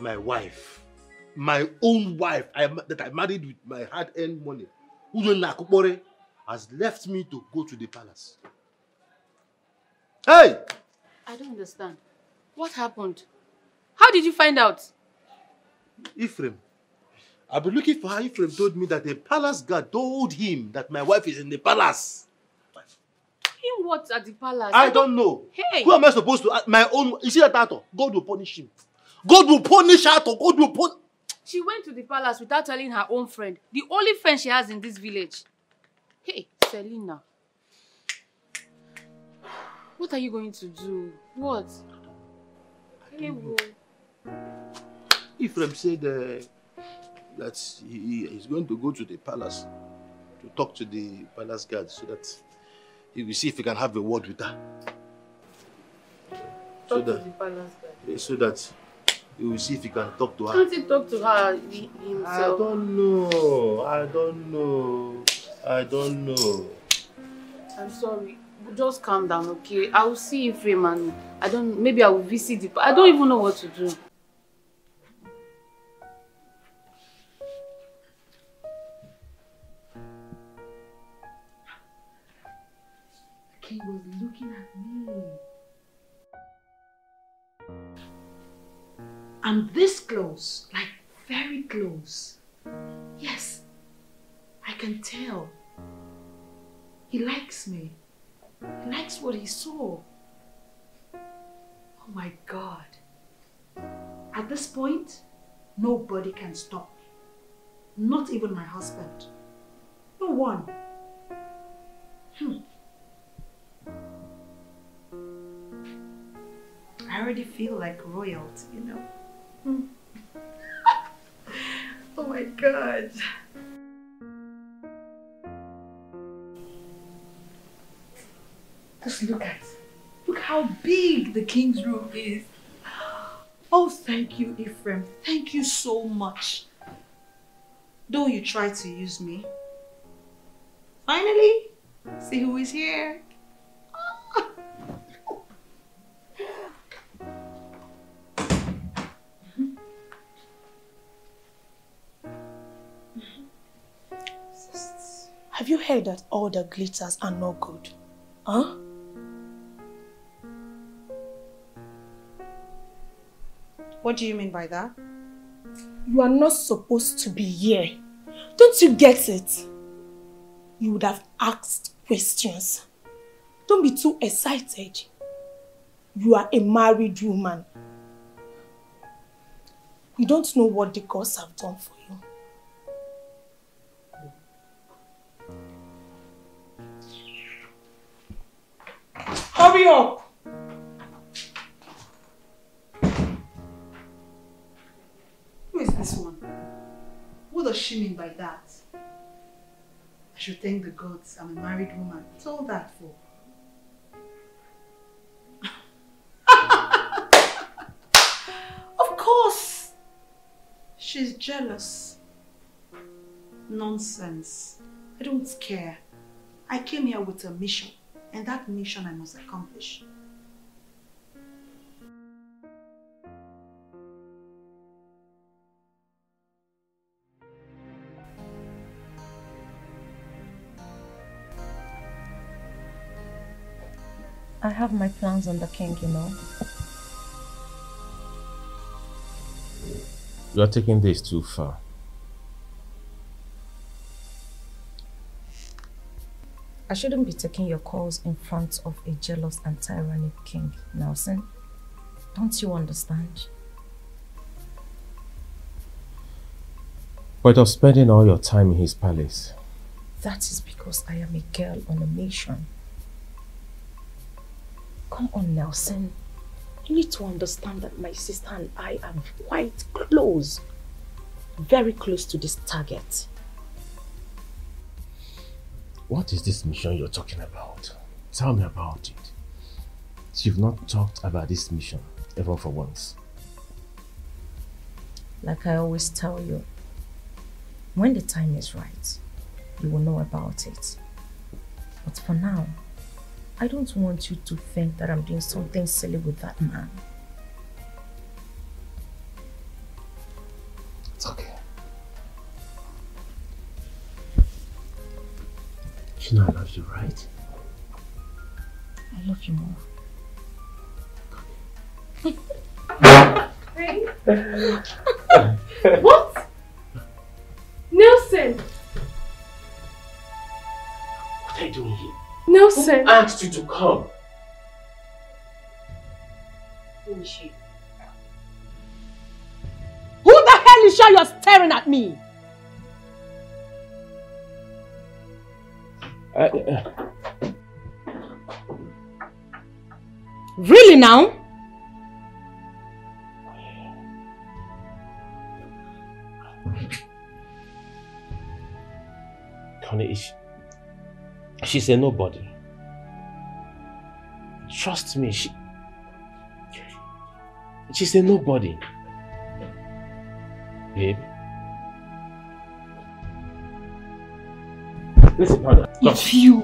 Do you know that my wife, my own wife, I, that I married with my hard-earned money, Udonna Akupore, has left me to go to the palace? Hey! I don't understand. What happened? How did you find out? Ephraim. I've been looking for her. Ephraim told me that the palace guard told him that my wife is in the palace. In what at the palace? I, don't know. Hey! Who am I supposed to? My own. You see that? God will punish him. God will punish her. to- God will punish. She went to the palace without telling her own friend, the only friend she has in this village. Hey, Selina. What are you going to do? What? Hey. Ephraim said uh, that he is going to go to the palace to talk to the palace guard so that he will see if he can have a word with her. So Talk to that, the palace guy. so that he will see if he can talk to her. Can't he talk to her hi- I don't know. I don't know. I don't know. I'm sorry. Just calm down, okay? I will see Ephraim and I don't. Maybe I will visit the. pa- I don't even know what to do. The king was looking at me. This close, like very close. Yes, I can tell. He likes me. He likes what he saw. Oh my God. At this point, nobody can stop me. Not even my husband. No one. Hmm. I already feel like royalty, you know. Oh my god. Just look at look how big the king's room is. Oh, thank you, Ephraim. Thank you so much. Though you tried to use me. Finally, see who is here. Have you heard that all the glitters are no good? Huh? What do you mean by that? You are not supposed to be here. Don't you get it? You would have asked questions. Don't be too excited. You are a married woman. You don't know what the gods have done for you. Who is this one? What does she mean by that? I should thank the gods I'm a married woman. What's all that for? of course! She's jealous. Nonsense. I don't care. I came here with a mission, and that mission I must accomplish. I have my plans on the king, you know. You are taking this too far. I shouldn't be taking your calls in front of a jealous and tyrannic king, Nelson. Don't you understand? But of spending all your time in his palace. That is because I am a girl on a mission. Come on, Nelson. You need to understand that my sister and I are quite close. Very close to this target. What is this mission you're talking about? Tell me about it. You've not talked about this mission ever for once. Like I always tell you, when the time is right, you will know about it. But for now, I don't want you to think that I'm doing something silly with that man. You know I love you, right? I love you more. what? Nelson! What are you doing here? Nelson! Who asked you to come? Who is she? Who the hell is sure you're staring at me? Uh, Really now? Connie, she, she's a nobody. Trust me, she, she's a nobody. Babe. Listen, honey. If you...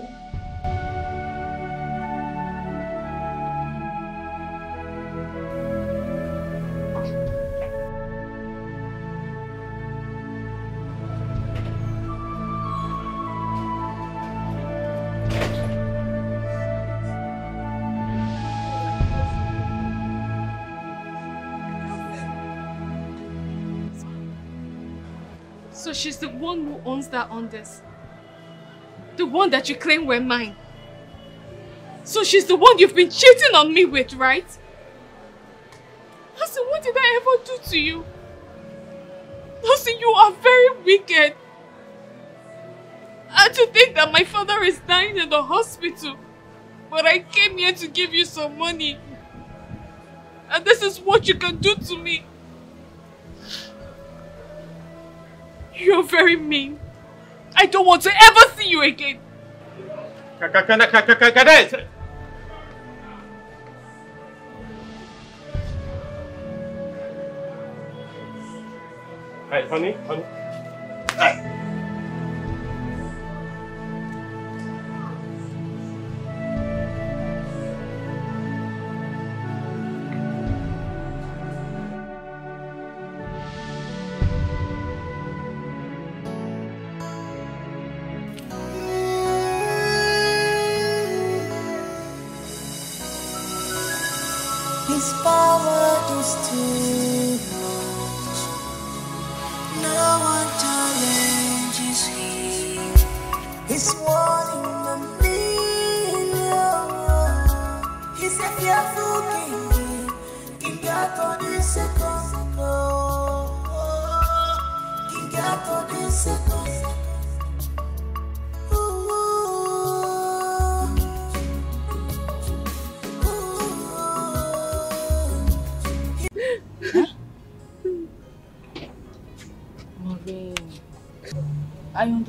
So she's the one who owns that Ondas. The one that you claim were mine. So she's the one you've been cheating on me with, right? Hassan, what did I ever do to you? Hassan, you are very wicked. And to think that my father is dying in the hospital, but I came here to give you some money. And this is what you can do to me. You're very mean. I don't want to ever see you again. Kades! Hey, honey, honey.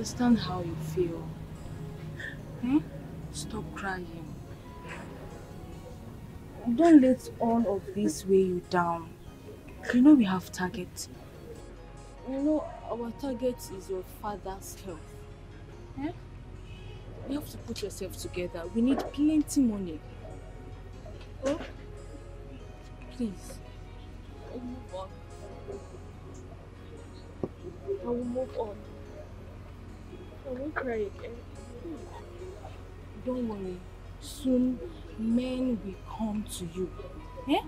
Understand how you feel. Hmm? Stop crying. Don't let all of this weigh you down. You know we have target. You know our target is your father's health. Eh? You have to put yourself together. We need plenty money. Oh? Please. I'll move on. I will move on. I won't cry. Don't worry. Soon men will come to you. Eh?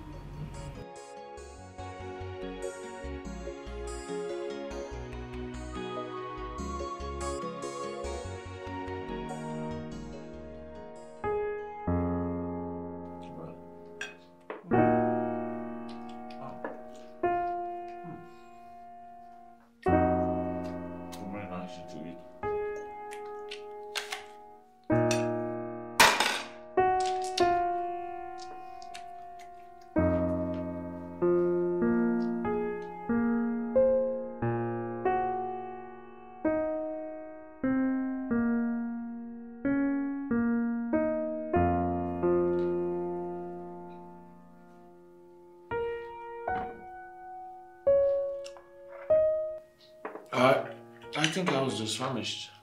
I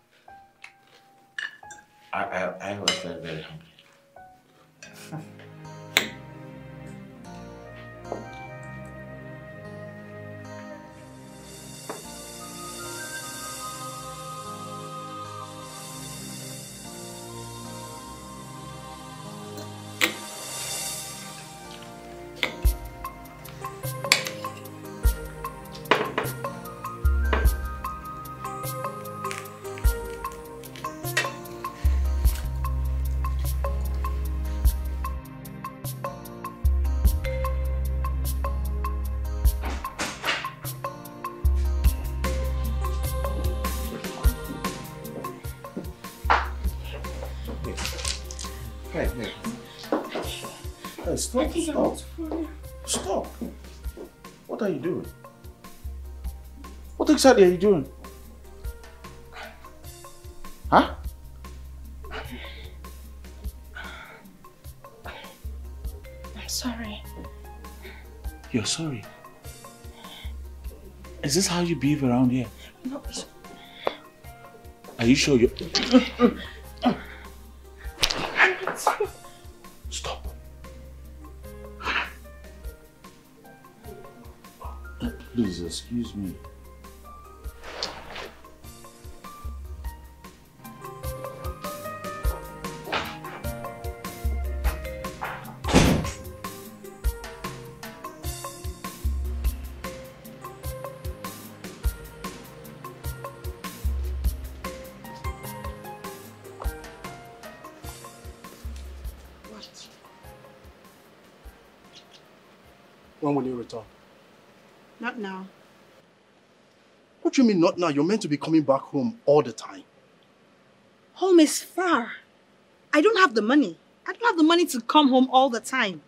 Stop. Stop. What are you doing? What exactly are you doing? Huh? I'm sorry. You're sorry. Is this how you behave around here? No, Are you sure you Stop. Please excuse me. What you mean not now? You're meant to be coming back home all the time. Home is far. I don't have the money. I don't have the money to come home all the time.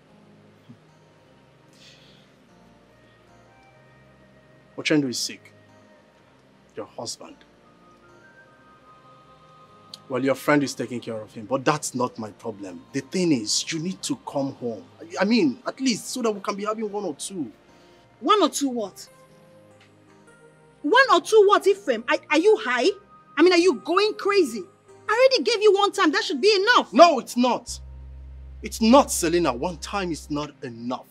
Ochendo is sick. Your husband. Well, your friend is taking care of him, but that's not my problem. The thing is, you need to come home. I mean, at least so that we can be having one or two. One or two what? One or two what, Ephraim? Are, are you high? I mean, are you going crazy? I already gave you one time. That should be enough. No, it's not. It's not, Selena. One time is not enough.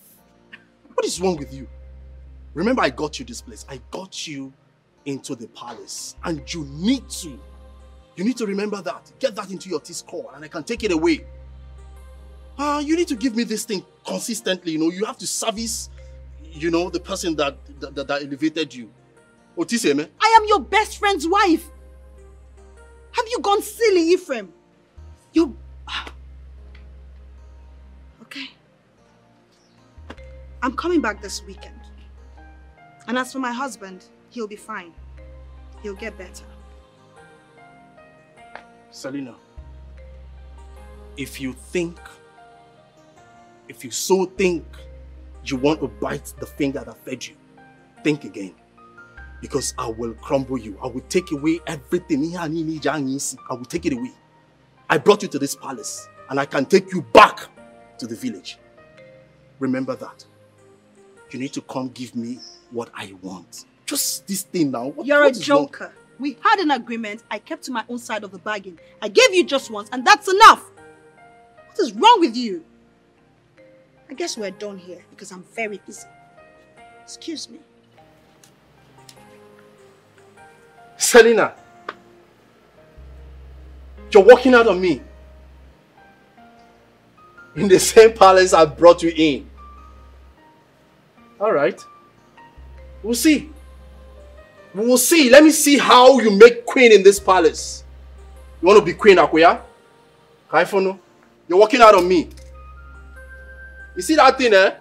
What is wrong with you? Remember, I got you this place. I got you into the palace. And you need to. You need to remember that. Get that into your T-score and I can take it away. Uh, you need to give me this thing consistently. You know, you have to service, you know, the person that, that, that elevated you. Otise, man. I am your best friend's wife. Have you gone silly, Ephraim? You. Okay. I'm coming back this weekend. And as for my husband, he'll be fine. He'll get better. Selina, if you think, if you so think you want to bite the finger that fed you, think again. Because I will crumble you. I will take away everything. I will take it away. I brought you to this palace and I can take you back to the village. Remember that. You need to come give me what I want. Just this thing now. What- You're a what wrong? joker. We had an agreement. I kept to my own side of the bargain. I gave you just once, and that's enough. What is wrong with you? I guess we're done here because I'm very busy. Excuse me. Selena, you're walking out on me. In the same palace I brought you in. All right. We'll see. We will see. Let me see how you make queen in this palace. You want to be queen, Akuya? Kaifono? You're walking out on me. You see that thing, eh?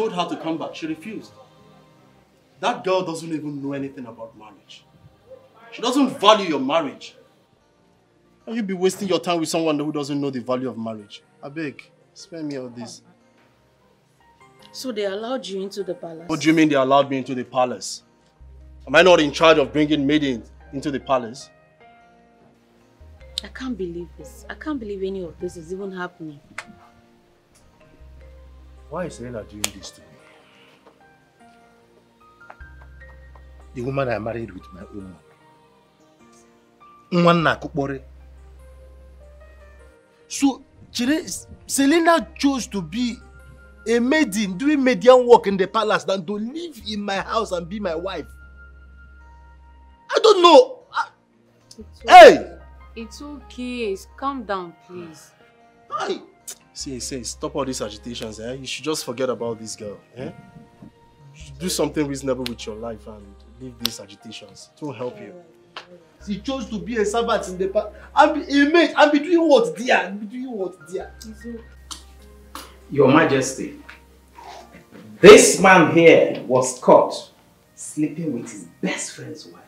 Told her to come back. She refused. That girl doesn't even know anything about marriage. She doesn't value your marriage. Can you be wasting your time with someone who doesn't know the value of marriage? I beg, spare me all this. So they allowed you into the palace? What do you mean they allowed me into the palace? Am I not in charge of bringing maidens into the palace? I can't believe this. I can't believe any of this is even happening. Why is Selena doing this to me? The woman I married with my own money. Nwanna. So, Selena chose to be a maiden doing median work in the palace than to live in my house and be my wife. I don't know. Hey! It's okay. Calm down, please. Hi. See, see, stop all these agitations, eh? You should just forget about this girl, eh? You should do something reasonable with your life and leave these agitations. It won't help you. She chose to be a servant in the palace and be a maid and be doing what there? And be doing what there? Your Majesty, this man here was caught sleeping with his best friend's wife.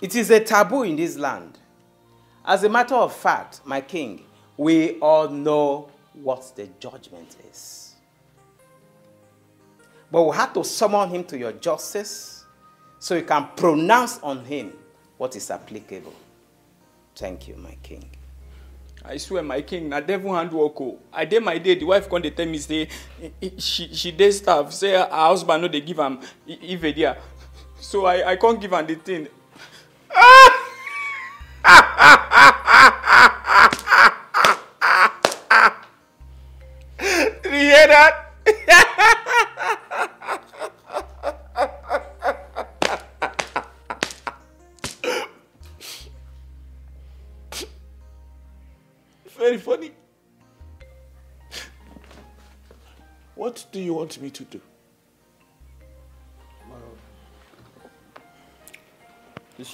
It is a taboo in this land. As a matter of fact, my king, we all know what the judgment is. But we have to summon him to your justice so you can pronounce on him what is applicable. Thank you, my king. I swear, my king, na devil hand work o. Oh. I dey my day, the wife come dey tell me say she she dey starve, say her husband no dey give i- ife there. So I I come give am the thing. Did? Very funny. What do you want me to do?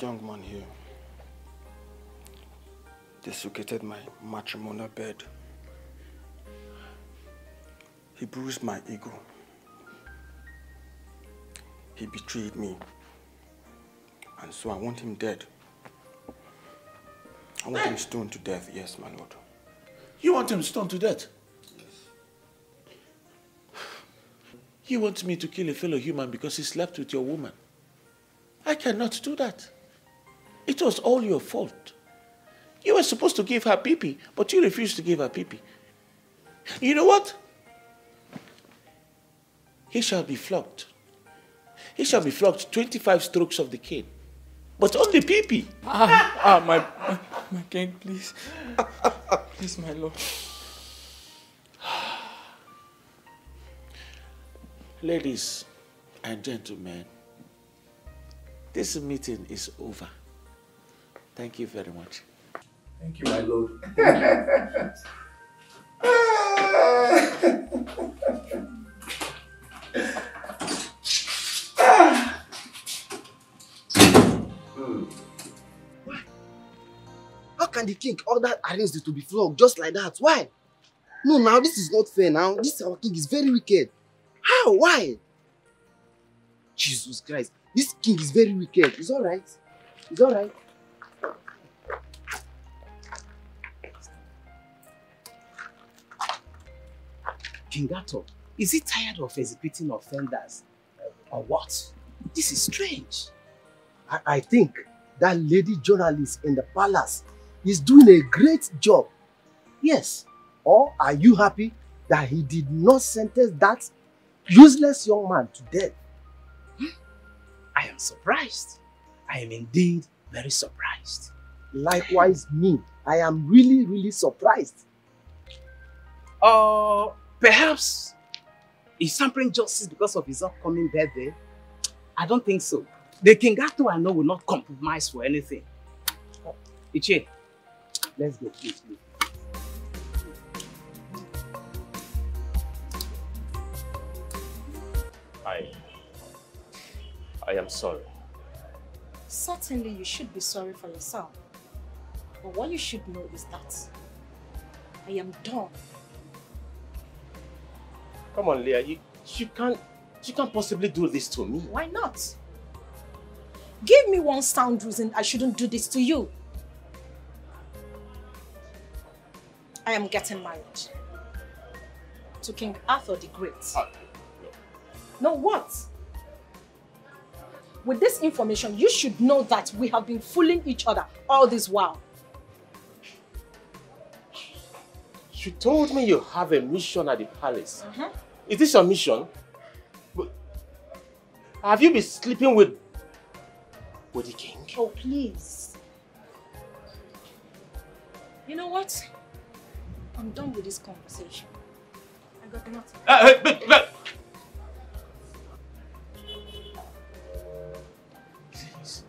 Young man here desiccated my matrimonial bed. He bruised my ego. He betrayed me. And so I want him dead. I want him stoned to death, yes, my lord. You want him stoned to death? Yes. You want me to kill a fellow human because he slept with your woman? I cannot do that. It was all your fault. You were supposed to give her pee but you refused to give her pee You know what? He shall be flogged. He shall be flogged 25 strokes of the cane. But only pee Ah, ah, my, my, my king, please. Please, my lord. Ladies and gentlemen, this meeting is over. Thank you very much. Thank you, my lord. Hmm. How can the king order Arinze to be flogged just like that? Why? No, now this is not fair now. This our king is very wicked. How? Why? Jesus Christ. This king is very wicked. It's alright. It's alright. King Otto, is he tired of executing offenders? Or what? This is strange. I, I think that lady journalist in the palace is doing a great job. Yes. Or are you happy that he did not sentence that useless young man to death? Hmm? I am surprised. I am indeed very surprised. Likewise me. I am really, really surprised. Uh, perhaps he's sampling justice because of his upcoming birthday. I don't think so. The King Otto I know will not compromise for anything. Oh, Ichie, let's go, please, please. I. I am sorry. Certainly, you should be sorry for yourself. But what you should know is that I am done. Come on, Leah. You, you can't. You can't possibly do this to me. Why not? Give me one sound reason I shouldn't do this to you. I am getting married to King Arthur the Great. Ah, no, what? With this information, you should know that we have been fooling each other all this while. You told me you have a mission at the palace. Is this your mission? Have you been sleeping with with the king? Oh, please. You know what? I'm done with this conversation. I got nothing. Uh, hey, but- but- Please.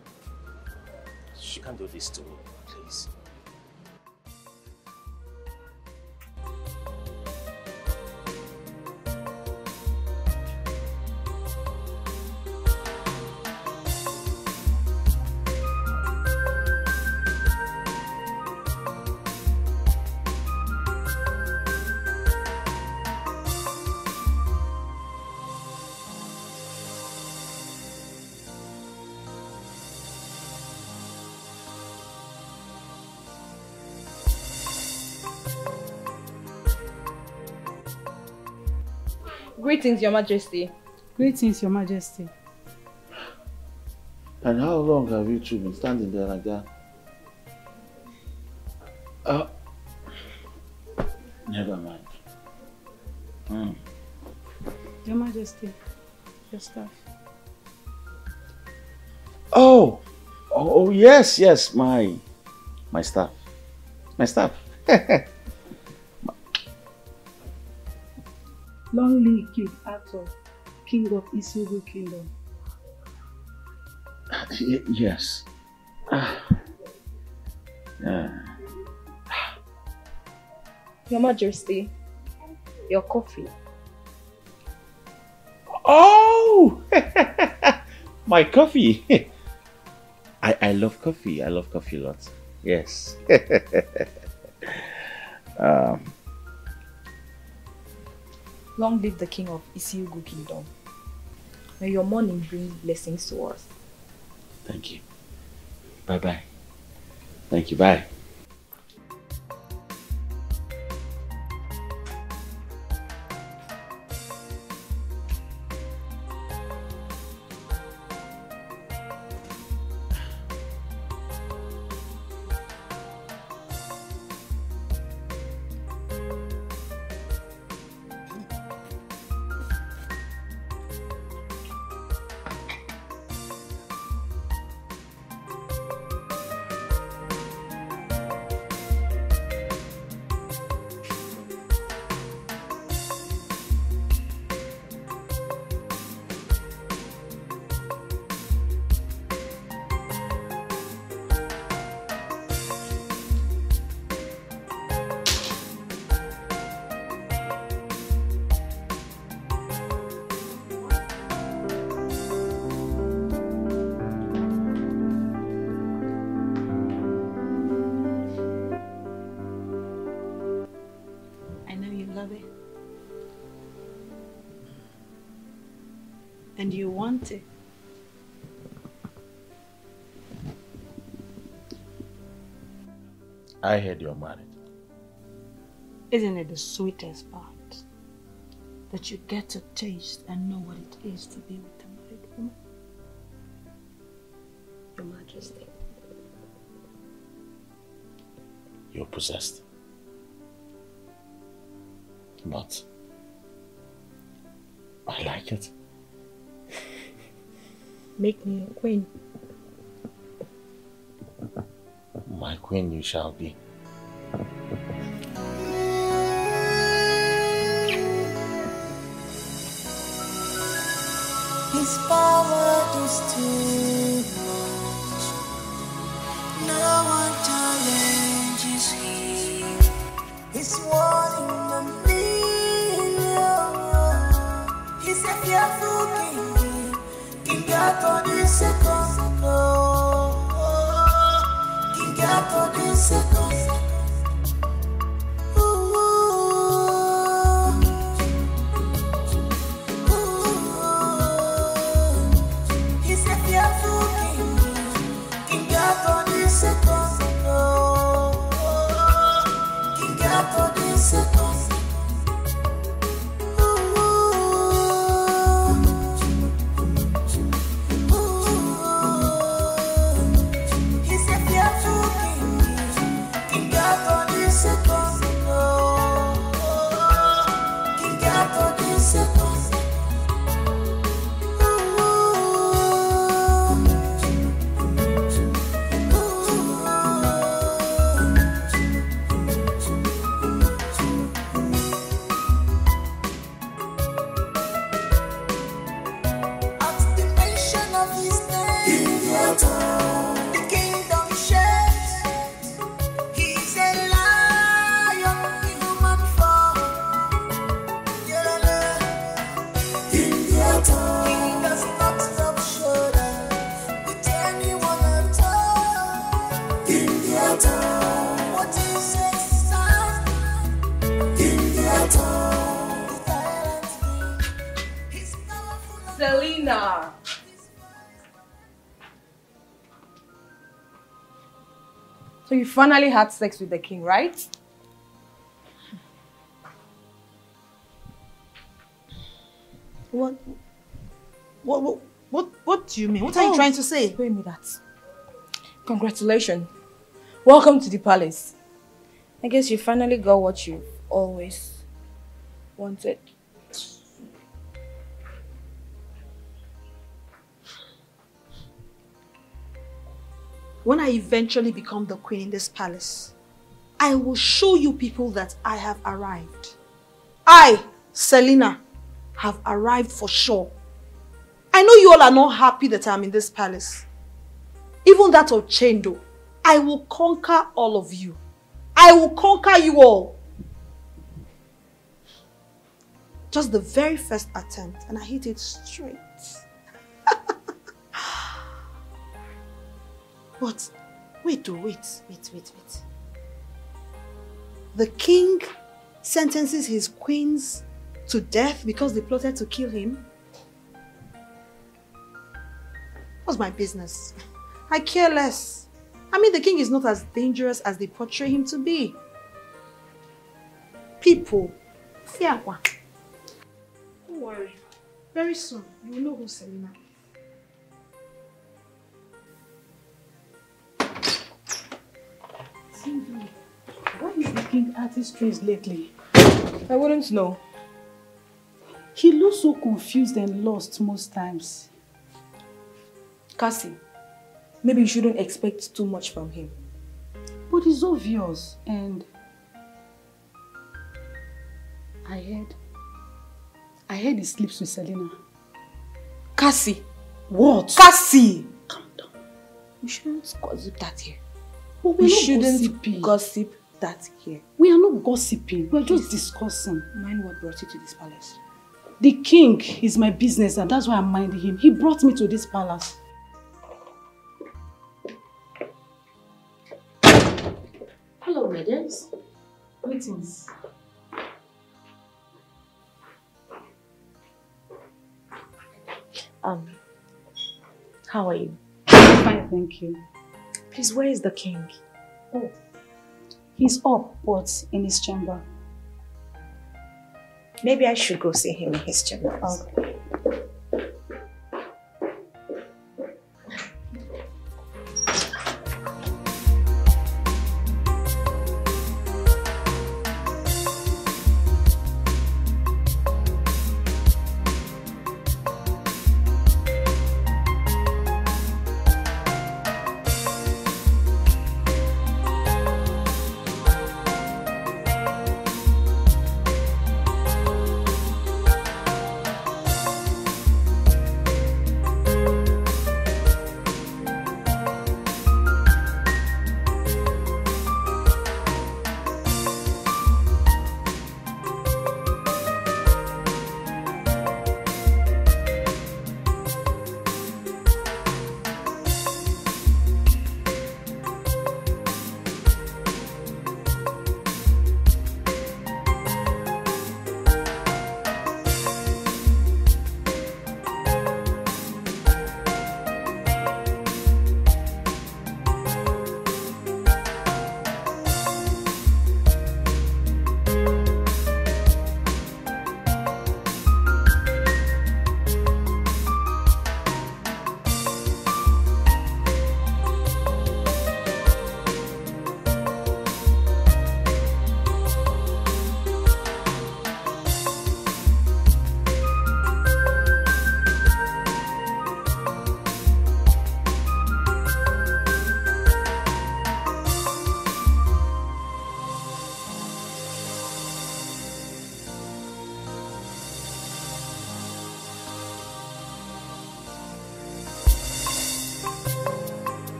You can't do this to me, Greetings, Your Majesty. Greetings, Your Majesty. And how long have you two been standing there like that? Uh, never mind. Hmm. Your Majesty, your staff. Oh, oh, oh, yes, yes, my, my staff, my staff. Long live King Arthur, King of Isugu Kingdom. Y- yes. Ah. Yeah. Your Majesty, your coffee. Oh, my coffee. I, I love coffee. I love coffee lots. Yes. um, Long live the king of Isiugu kingdom. May your morning bring blessings to us. thank you. Bye bye. Thank you. Bye. The sweetest part? That you get to taste and know what it is to be with a married woman. Your Majesty. You're possessed. But I like it. Make me your queen. My queen you shall be. He's a fearful king. God the second. Finally had sex with the king, right? What? What? What? What, what do you mean? What are you Oh, trying to say? Pay me that. Congratulations. Welcome to the palace. I guess you finally got what you've always wanted. When I eventually become the queen in this palace, I will show you people that I have arrived. I, Selina, have arrived for sure. I know you all are not happy that I'm in this palace. Even that of Chendo, I will conquer all of you. I will conquer you all. Just the very first attempt, and I hit it straight. But wait, wait, wait, wait, wait. The king sentences his queens to death because they plotted to kill him. What's my business? I care less. I mean, the king is not as dangerous as they portray him to be. People, fear. Don't worry. Very soon, you will know who's Selena. Why is the king acting strange lately? I wouldn't know. He looks so confused and lost most times. Cassie, maybe you shouldn't expect too much from him. But it's obvious and I heard I heard he sleeps with Selena. Cassie! What? Cassie! Calm down. We shouldn't gossip that here. But we shouldn't gossiping. gossip that here. We are not gossiping. We're just discussing. Mind what brought you to this palace? The king is my business and that's why I'm minding him. He brought me to this palace. Hello, ladies. Greetings. Um, how are you? Fine, thank you. Please, where is the king? Oh, he's up, but in his chamber. Maybe I should go see him in his chamber. Okay.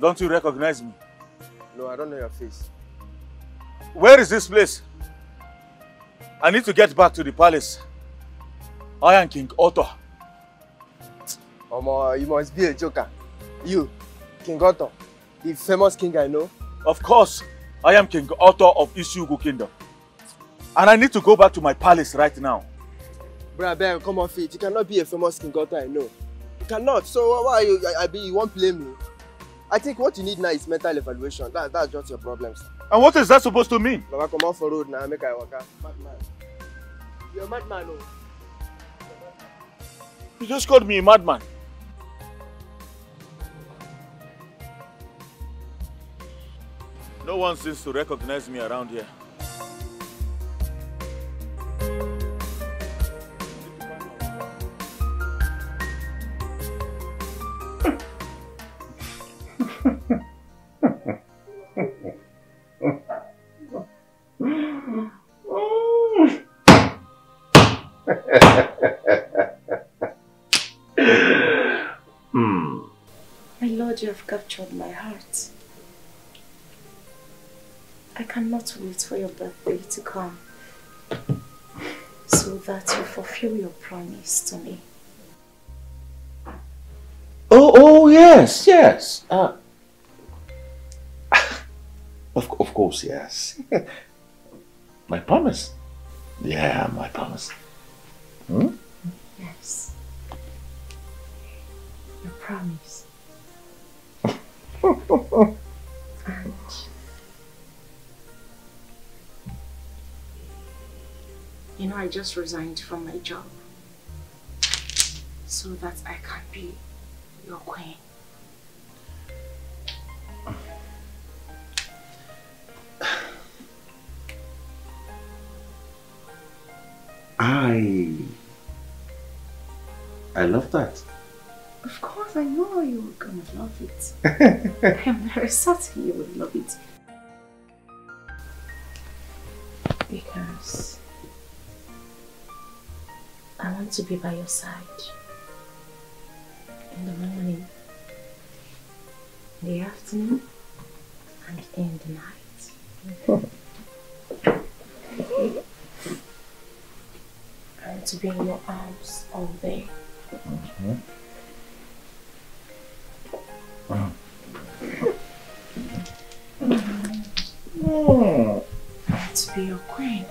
Don't you recognize me? No, I don't know your face. Where is this place? I need to get back to the palace. I am King Otto. Omo, you must be a joker. You, King Otto, the famous king I know. Of course, I am King Otto of Ishugu Kingdom. And I need to go back to my palace right now. Bro, Ben, come off it. You cannot be a famous king Otto I know. Cannot. So why you? I, I be you won't blame me. I think what you need now is mental evaluation. That, that's just your problems. And what is that supposed to mean? Baba, come off for road now, make I waka. Madman. You're a madman, oh. You just called me a madman. No one seems to recognize me around here. Captured my heart. I cannot wait for your birthday to come so that you fulfill your promise to me. Oh, oh yes, yes. Uh, of, of course, yes. my promise. Yeah, my promise. Hmm? Yes. Your promise. You know, I just resigned from my job so that I can be your queen. I. I love that. Of course, I know you were gonna love it. I'm very certain you would love it. Because I want to be by your side in the morning, in the afternoon, and in the night. I want to be in your arms all day. I want to be your queen.